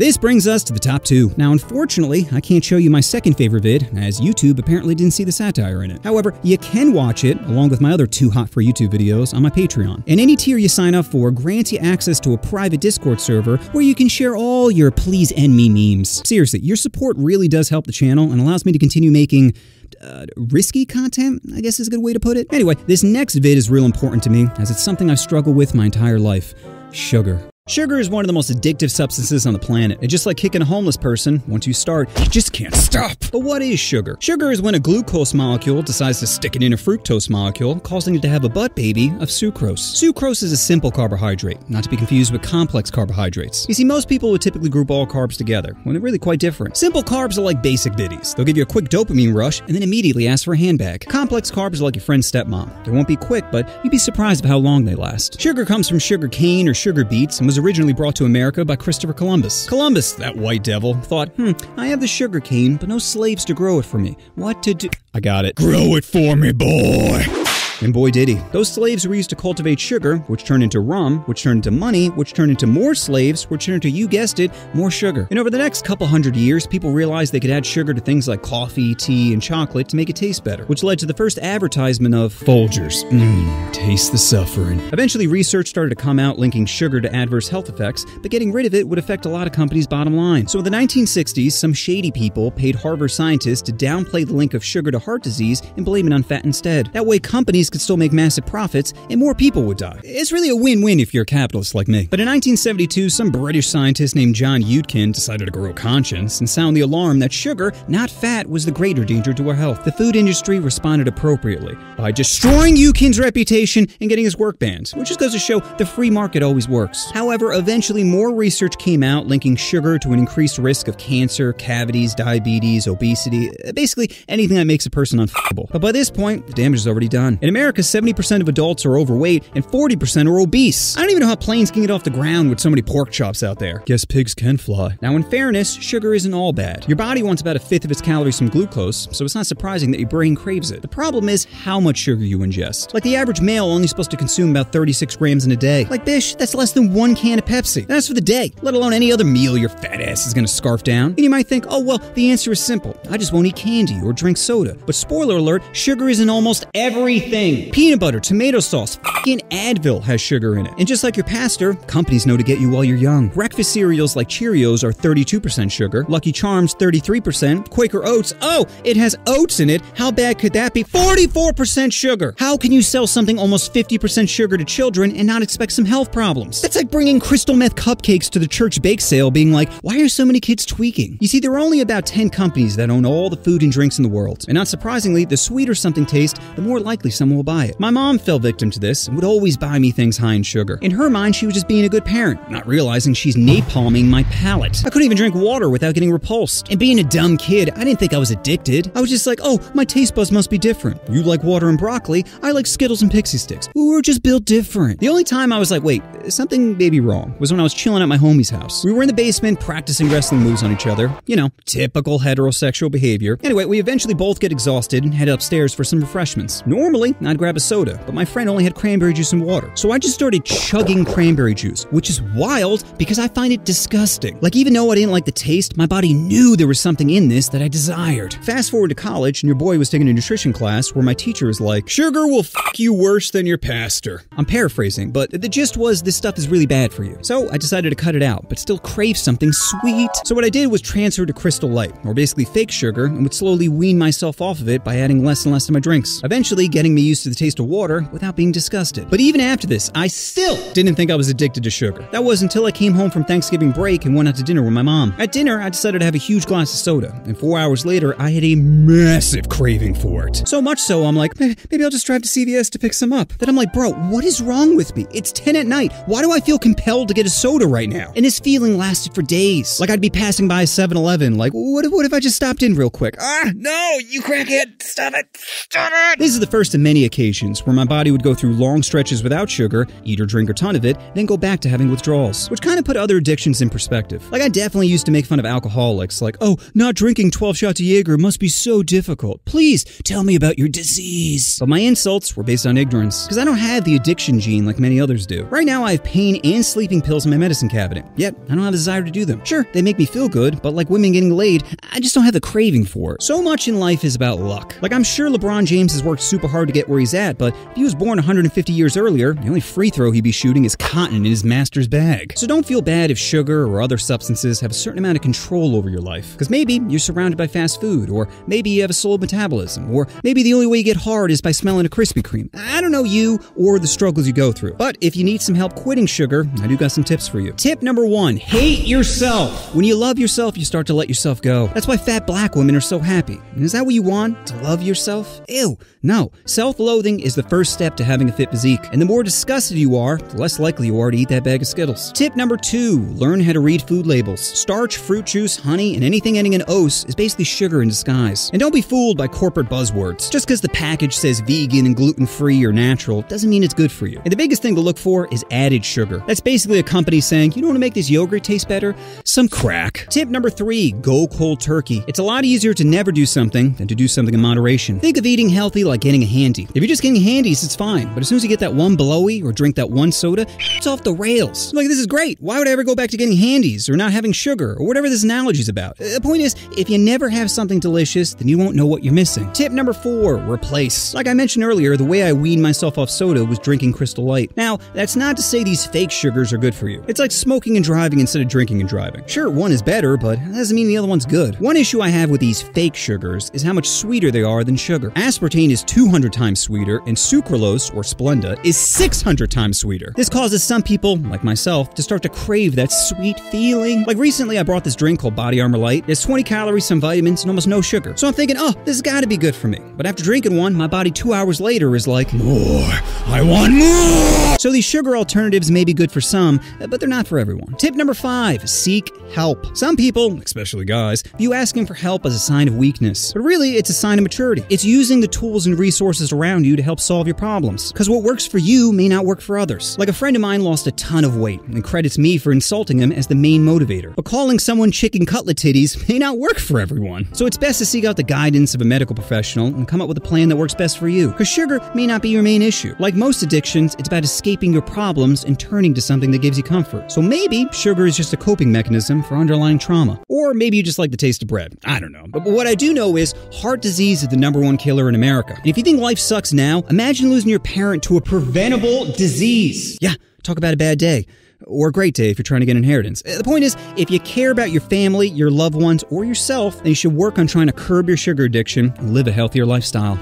This brings us to the top two. Now, unfortunately, I can't show you my second favorite vid, as YouTube apparently didn't see the satire in it. However, you can watch it, along with my other two hot for YouTube videos, on my Patreon. And any tier you sign up for grants you access to a private Discord server where you can share all your please end me memes. Seriously, your support really does help the channel and allows me to continue making uh, risky content, I guess is a good way to put it. Anyway, this next vid is real important to me, as it's something I've struggled with my entire life sugar. Sugar is one of the most addictive substances on the planet. And just like kicking a homeless person, once you start, you just can't stop. But what is sugar? Sugar is when a glucose molecule decides to stick it in a fructose molecule, causing it to have a butt baby of sucrose. Sucrose is a simple carbohydrate, not to be confused with complex carbohydrates. You see, most people would typically group all carbs together, when they're really quite different. Simple carbs are like basic biddies. They'll give you a quick dopamine rush and then immediately ask for a handbag. Complex carbs are like your friend's stepmom. They won't be quick, but you'd be surprised at how long they last. Sugar comes from sugar cane or sugar beets and was originally brought to America by Christopher Columbus. Columbus, that white devil, thought, hmm, I have the sugar cane, but no slaves to grow it for me. What to do? I got it. Grow it for me, boy. And boy did he. Those slaves were used to cultivate sugar, which turned into rum, which turned into money, which turned into more slaves, which turned into, you guessed it, more sugar. And over the next couple hundred years, people realized they could add sugar to things like coffee, tea, and chocolate to make it taste better, which led to the first advertisement of Folgers. Mmm, taste the suffering. Eventually, research started to come out linking sugar to adverse health effects, but getting rid of it would affect a lot of companies' bottom line. So in the 1960s, some shady people paid Harvard scientists to downplay the link of sugar to heart disease and blame it on fat instead. That way, companies could still make massive profits and more people would die. It's really a win win if you're a capitalist like me. But in 1972, some British scientist named John Yudkin decided to grow conscience and sound the alarm that sugar, not fat, was the greater danger to our health. The food industry responded appropriately by destroying Yudkin's reputation and getting his work banned, which just goes to show the free market always works. However, eventually more research came out linking sugar to an increased risk of cancer, cavities, diabetes, obesity, basically anything that makes a person unfuckable. But by this point, the damage is already done. In America, 70% of adults are overweight and 40% are obese. I don't even know how planes can get off the ground with so many pork chops out there. Guess pigs can fly. Now, in fairness, sugar isn't all bad. Your body wants about a fifth of its calories from glucose, so it's not surprising that your brain craves it. The problem is how much sugar you ingest. Like the average male only supposed to consume about 36 grams in a day. Like Bish, that's less than one can of Pepsi. That's for the day, let alone any other meal your fat ass is gonna scarf down. And you might think, oh well, the answer is simple. I just won't eat candy or drink soda. But spoiler alert, sugar is in almost everything. Peanut butter, tomato sauce, fucking Advil has sugar in it. And just like your pastor, companies know to get you while you're young. Breakfast cereals like Cheerios are 32% sugar, Lucky Charms 33%, Quaker Oats, oh, it has oats in it. How bad could that be? 44% sugar. How can you sell something almost 50% sugar to children and not expect some health problems? That's like bringing crystal meth cupcakes to the church bake sale being like, why are so many kids tweaking? You see, there are only about 10 companies that own all the food and drinks in the world. And not surprisingly, the sweeter something tastes, the more likely someone will buy it. My mom fell victim to this and would always buy me things high in sugar. In her mind, she was just being a good parent, not realizing she's napalming my palate. I couldn't even drink water without getting repulsed. And being a dumb kid, I didn't think I was addicted. I was just like, oh, my taste buds must be different. You like water and broccoli, I like Skittles and Pixy Stix. We're just built different. The only time I was like, wait, something may be wrong was when I was chilling at my homie's house. We were in the basement practicing wrestling moves on each other. You know, typical heterosexual behavior. Anyway, we eventually both get exhausted and head upstairs for some refreshments. Normally, I'd grab a soda, but my friend only had cranberry juice and water. So I just started chugging cranberry juice, which is wild because I find it disgusting. Like, even though I didn't like the taste, my body knew there was something in this that I desired. Fast forward to college, and your boy was taking a nutrition class where my teacher was like, Sugar will fuck you worse than your pastor. I'm paraphrasing, but the gist was this stuff is really bad for you. So I decided to cut it out, but still crave something sweet. So what I did was transfer to Crystal Light, or basically fake sugar, and would slowly wean myself off of it by adding less and less to my drinks. Eventually getting me used to the taste of water without being disgusted. But even after this, I still didn't think I was addicted to sugar. That was until I came home from Thanksgiving break and went out to dinner with my mom. At dinner, I decided to have a huge glass of soda, and four hours later, I had a massive craving for it. So much so, I'm like, maybe I'll just drive to CVS to pick some up. Then I'm like, bro, what is wrong with me? It's 10 at night. Why do I feel compelled to get a soda right now? And this feeling lasted for days. Like I'd be passing by a 7 Eleven, like, what if, what if I just stopped in real quick? Ah, no, you crackhead, stop it, stop it. This is the first of many occasions where my body would go through long stretches without sugar, eat or drink a ton of it, then go back to having withdrawals, which kind of put other addictions in perspective. Like I definitely used to make fun of alcoholics, like, oh, not drinking 12 shots of Jaeger must be so difficult. Please tell me about your disease. But my insults were based on ignorance, because I don't have the addiction gene like many others do. Right now, I have pain and sleeping pills in my medicine cabinet, yet I don't have the desire to do them. Sure, they make me feel good, but like women getting laid, I just don't have the craving for it. So much in life is about luck. Like I'm sure LeBron James has worked super hard to get where he's at, but if he was born 150 years earlier, the only free throw he'd be shooting is cotton in his master's bag. So don't feel bad if sugar or other substances have a certain amount of control over your life. Because maybe you're surrounded by fast food, or maybe you have a slow metabolism, or maybe the only way you get hard is by smelling a Krispy Kreme. I don't know you or the struggles you go through. But if you need some help quitting sugar, I do got some tips for you. Tip number one hate yourself. When you love yourself, you start to let yourself go. That's why fat black women are so happy. Is that what you want? To love yourself? Ew. No. Self loathing is the first step to having a fit physique. And the more disgusted you are, the less likely you are to eat that bag of Skittles. Tip number two learn how to read food labels. Starch, fruit juice, honey, and anything ending in os is basically sugar in disguise. And don't be fooled by corporate buzzwords. Just because the package says vegan and gluten free or natural doesn't mean it's good for you. And the biggest thing to look for is added sugar. That's basically a company saying, you don't want to make this yogurt taste better? Some crack. Tip number three go cold turkey. It's a lot easier to never do something than to do something in moderation. Think of eating healthy like getting a handy. If you're just getting handies, it's fine. But as soon as you get that one blowy or drink that one soda, it's off the rails. Like, this is great. Why would I ever go back to getting handies or not having sugar or whatever this analogy is about? Uh, the point is, if you never have something delicious, then you won't know what you're missing. Tip number four replace. Like I mentioned earlier, the way I weaned myself off soda was drinking Crystal Light. Now, that's not to say these fake sugars are good for you. It's like smoking and driving instead of drinking and driving. Sure, one is better, but that doesn't mean the other one's good. One issue I have with these fake sugars is how much sweeter they are than sugar. Aspartame is 200 times sweeter, and sucralose, or Splenda, is 600 times sweeter. This causes some people, like myself, to start to crave that sweet feeling. Like recently, I brought this drink called BodyArmor Lyte. It's 20 calories, some vitamins, and almost no sugar. So I'm thinking, oh, this has got to be good for me. But after drinking one, my body two hours later is like, more. I want more. So these sugar alternatives may be good for some, but they're not for everyone. Tip number five seek help. Some people, especially guys, view asking for help as a sign of weakness. But really, it's a sign of maturity. It's using the tools and resources around you to help solve your problems. Because what works for you may not work for others. Like a friend of mine lost a ton of weight and credits me for insulting him as the main motivator. But calling someone chicken cutlet titties (laughs) may not work for everyone. So it's best to seek out the guidance of a medical professional and come up with a plan that works best for you. Because sugar may not be your main issue. Like most addictions, it's about escaping your problems and turning to something that gives you comfort. So maybe sugar is just a coping mechanism for underlying trauma. Or maybe you just like the taste of bread. I don't know. But what I do know is heart disease is the number one killer in America. And if you think life sucks now, imagine losing your parent to a preventable disease. Yeah, talk about a bad day or a great day if you're trying to get inheritance. Uh, the point is, if you care about your family, your loved ones, or yourself, then you should work on trying to curb your sugar addiction and live a healthier lifestyle.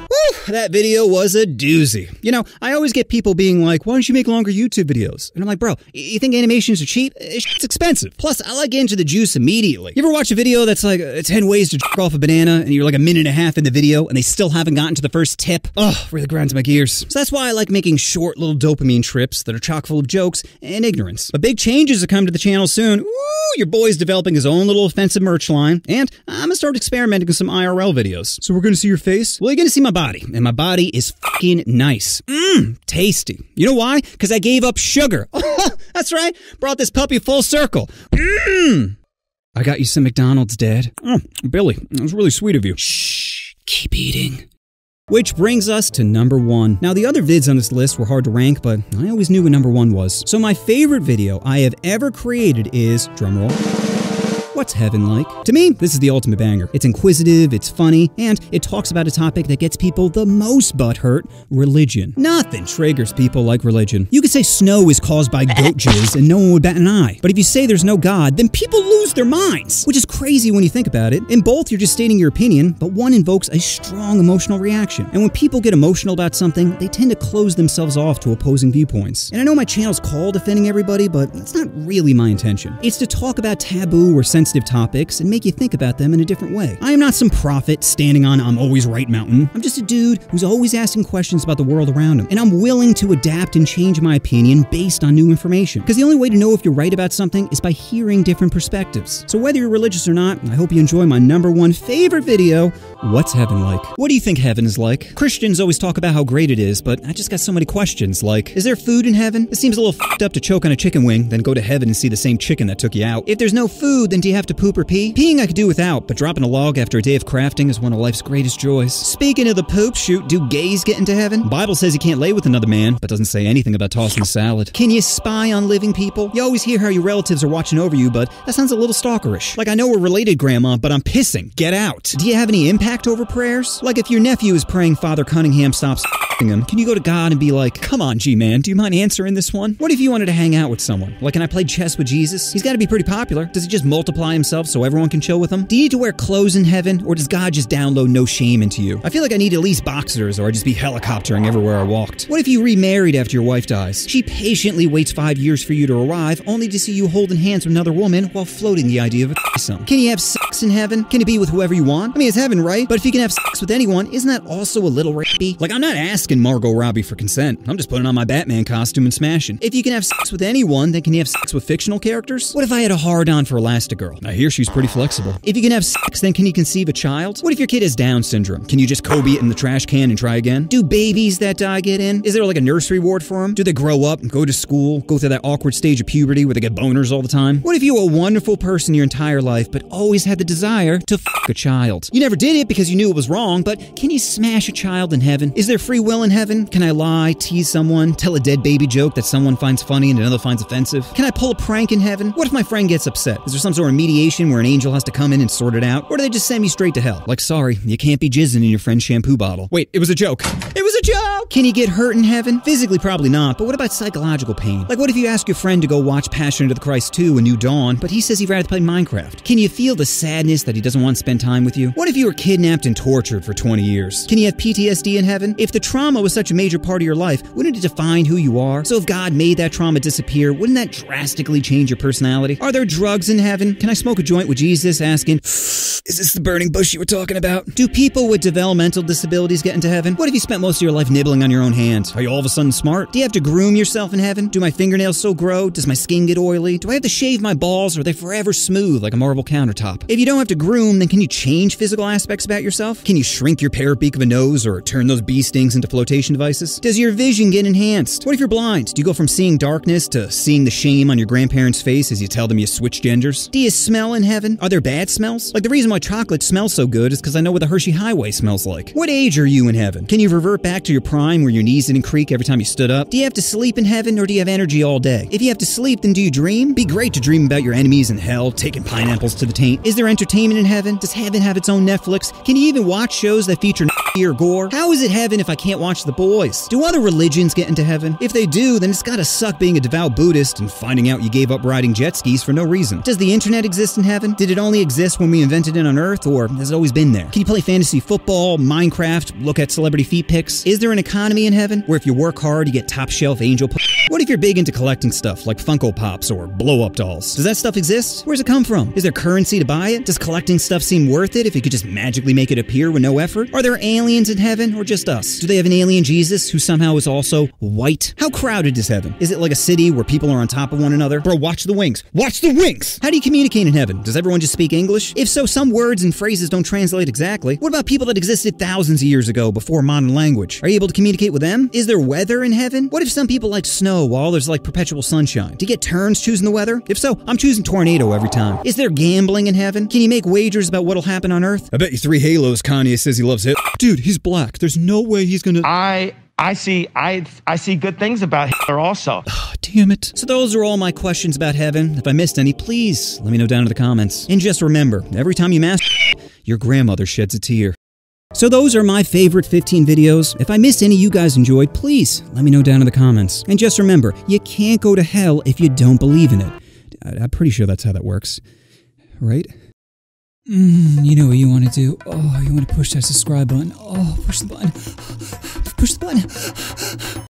That video was a doozy. You know, I always get people being like, why don't you make longer YouTube videos? And I'm like, bro, you think animations are cheap? It's expensive. Plus, I like getting to the juice immediately. You ever watch a video that's like uh, 10 ways to jerk off a banana and you're like a minute and a half in the video and they still haven't gotten to the first tip? Oh, really grinds my gears. So that's why I like making short little dopamine trips that are chock full of jokes and ignorance. But big changes are coming to the channel soon. Woo! Your boy's developing his own little offensive merch line, and I'm gonna start experimenting with some IRL videos. So we're gonna see your face? Well, you're gonna see my body, and my body is fucking nice. Mmm, tasty. You know why? Because I gave up sugar. (laughs) That's right. Brought this puppy full circle. Mmm. I got you some McDonald's, Dad. Oh, Billy, that was really sweet of you. Shh, keep eating. Which brings us to number one. Now, the other vids on this list were hard to rank, but I always knew what number one was. So, my favorite video I have ever created is, drumroll, What's Heaven Like? To me, this is the ultimate banger. It's inquisitive, it's funny, and it talks about a topic that gets people the most butthurt religion. Nothing triggers people like religion. You could say snow is caused by goat (laughs) jizz and no one would bat an eye. But if you say there's no God, then people lose their minds, which is crazy when you think about it. In both, you're just stating your opinion, but one invokes a strong emotional reaction. And when people get emotional about something, they tend to close themselves off to opposing viewpoints. And I know my channel's called Offending Everybody, but that's not really my intention. It's to talk about taboo or sensitive topics and make you think about them in a different way. I am not some prophet standing on I'm always right mountain. I'm just a dude who's always asking questions about the world around him. And I'm willing to adapt and change my opinion based on new information. Because the only way to know if you're right about something is by hearing different perspectives. So whether you're religious or not, I hope you enjoy my number one favorite video, What's Heaven Like? What do you think heaven is like? Christians always talk about how great it is, but I just got so many questions like, is there food in heaven? It seems a little f***ed up to choke on a chicken wing, then go to heaven and see the same chicken that took you out. If there's no food, then do you have to poop or pee? Peeing I could do without, but dropping a log after a day of crafting is one of life's greatest joys. Speaking of the poop shoot, do gays get into heaven? Bible says you can't lay with another man, but doesn't say anything about tossing salad. Can you spy on living people? You always hear how your relatives are watching over you, but that sounds a little stalkerish. Like I know we're related, Grandma, but I'm pissing. Get out. Do you have any impact over prayers? Like if your nephew is praying Father Cunningham stops him, can you go to God and be like, come on, G-Man, do you mind answering this one? What if you wanted to hang out with someone? Like, can I play chess with Jesus? He's got to be pretty popular. Does he just multiply himself so everyone can chill with him? Do you need to wear clothes in heaven, or does God just download no shame into you? I feel like I need at least boxers, or I'd just be helicoptering everywhere I walked. What if you remarried after your wife dies? She patiently waits five years for you to arrive, only to see you holding hands with another woman while floating the idea of a threesome. Can you have sex in heaven? Can it be with whoever you want? I mean, it's heaven, right? But if you can have sex with anyone, isn't that also a little rapey? Like, I'm not asking Margot Robbie for consent. I'm just putting on my Batman costume and smashing. If you can have sex with anyone, then can you have sex with fictional characters? What if I had a hard on for Elastigirl? I hear she's pretty flexible. If you can have sex, then can you conceive a child? What if your kid has Down syndrome? Can you just Kobe it in the trash can and try again? Do babies that die get in? Is there like a nursery ward for them? Do they grow up and go to school, go through that awkward stage of puberty where they get boners all the time? What if you were a wonderful person your entire life, but always had the desire to fuck a child? You never did it because you knew it was wrong, but can you smash a child in heaven? Is there free will in heaven? Can I lie, tease someone, tell a dead baby joke that someone finds funny and another finds offensive? Can I pull a prank in heaven? What if my friend gets upset? Is there some sort of mediation where an angel has to come in and sort it out? Or do they just send me straight to hell? Like, sorry, you can't be jizzing in your friend's shampoo bottle. Wait, it was a joke. It was a joke! Can you get hurt in heaven? Physically, probably not, but what about psychological pain? Like, what if you ask your friend to go watch Passion of the Christ 2 A New Dawn, but he says he'd rather play Minecraft? Can you feel the sadness that he doesn't want to spend time with you? What if you were kidnapped and tortured for 20 years? Can you have PTSD in heaven? If the trauma was such a major part of your life, wouldn't it define who you are? So if God made that trauma disappear, wouldn't that drastically change your personality? Are there drugs in heaven? Can I smoke a joint with Jesus asking, Is this the burning bush you were talking about? Do people with developmental disabilities get into heaven? What if you spent most of your life nibbling on your own hands? Are you all of a sudden smart? Do you have to groom yourself in heaven? Do my fingernails still grow? Does my skin get oily? Do I have to shave my balls or are they forever smooth like a marble countertop? If you don't have to groom, then can you change physical aspects about yourself? Can you shrink your parabeak of a nose or turn those bee stings into flotation devices? Does your vision get enhanced? What if you're blind? Do you go from seeing darkness to seeing the shame on your grandparents' face as you tell them you switch genders? Do you smell in heaven? Are there bad smells? Like the reason why chocolate smells so good is because I know what the Hershey Highway smells like. What age are you in heaven? Can you revert back to your prime where your knees didn't creak every time you stood up? Do you have to sleep in heaven or do you have energy all day? If you have to sleep, then do you dream? Be great to dream about your enemies in hell, taking pineapples to the taint. Is there entertainment in heaven? Does heaven have its own Netflix? Can you even watch shows that feature (laughs) or gore? How is it heaven if I can't watch the boys? Do other religions get into heaven? If they do, then it's gotta suck being a devout Buddhist and finding out you gave up riding jet skis for no reason. Does the internet exist in heaven? Did it only exist when we invented it on Earth, or has it always been there? Can you play fantasy football, Minecraft, look at celebrity feet pics? Is there an economy in heaven where if you work hard, you get top shelf angel? What if you're big into collecting stuff like Funko Pops or blow up dolls? Does that stuff exist? Where's it come from? Is there currency to buy it? Does collecting stuff seem worth it if you could just magically make it appear with no effort? Are there aliens in heaven or just us? Do they have an alien Jesus who somehow is also white? How crowded is heaven? Is it like a city where people are on top of one another? Bro, watch the wings. Watch the wings! How do you communicate in heaven? Does everyone just speak English? If so, some words and phrases don't translate exactly. What about people that existed thousands of years ago before modern language? Are you able to communicate with them? Is there weather in heaven? What if some people like snow while others like perpetual sunshine? Do you get turns choosing the weather? If so, I'm choosing tornado every time. Is there gambling in heaven? Can you make wagers about what'll happen on Earth? I bet you three halos Kanye says he loves it. Dude, he's black. There's no way he's gonna. I I see I I see good things about Hitler also. (sighs) Damn it. So those are all my questions about heaven. If I missed any, please let me know down in the comments. And just remember, every time you master, (laughs) your grandmother sheds a tear. So those are my favorite 15 videos. If I missed any you guys enjoyed, please let me know down in the comments. And just remember, you can't go to hell if you don't believe in it. I'm pretty sure that's how that works. Right? Mm, you know what you want to do. Oh, you want to push that subscribe button. Oh, push the button. (gasps) Push the button.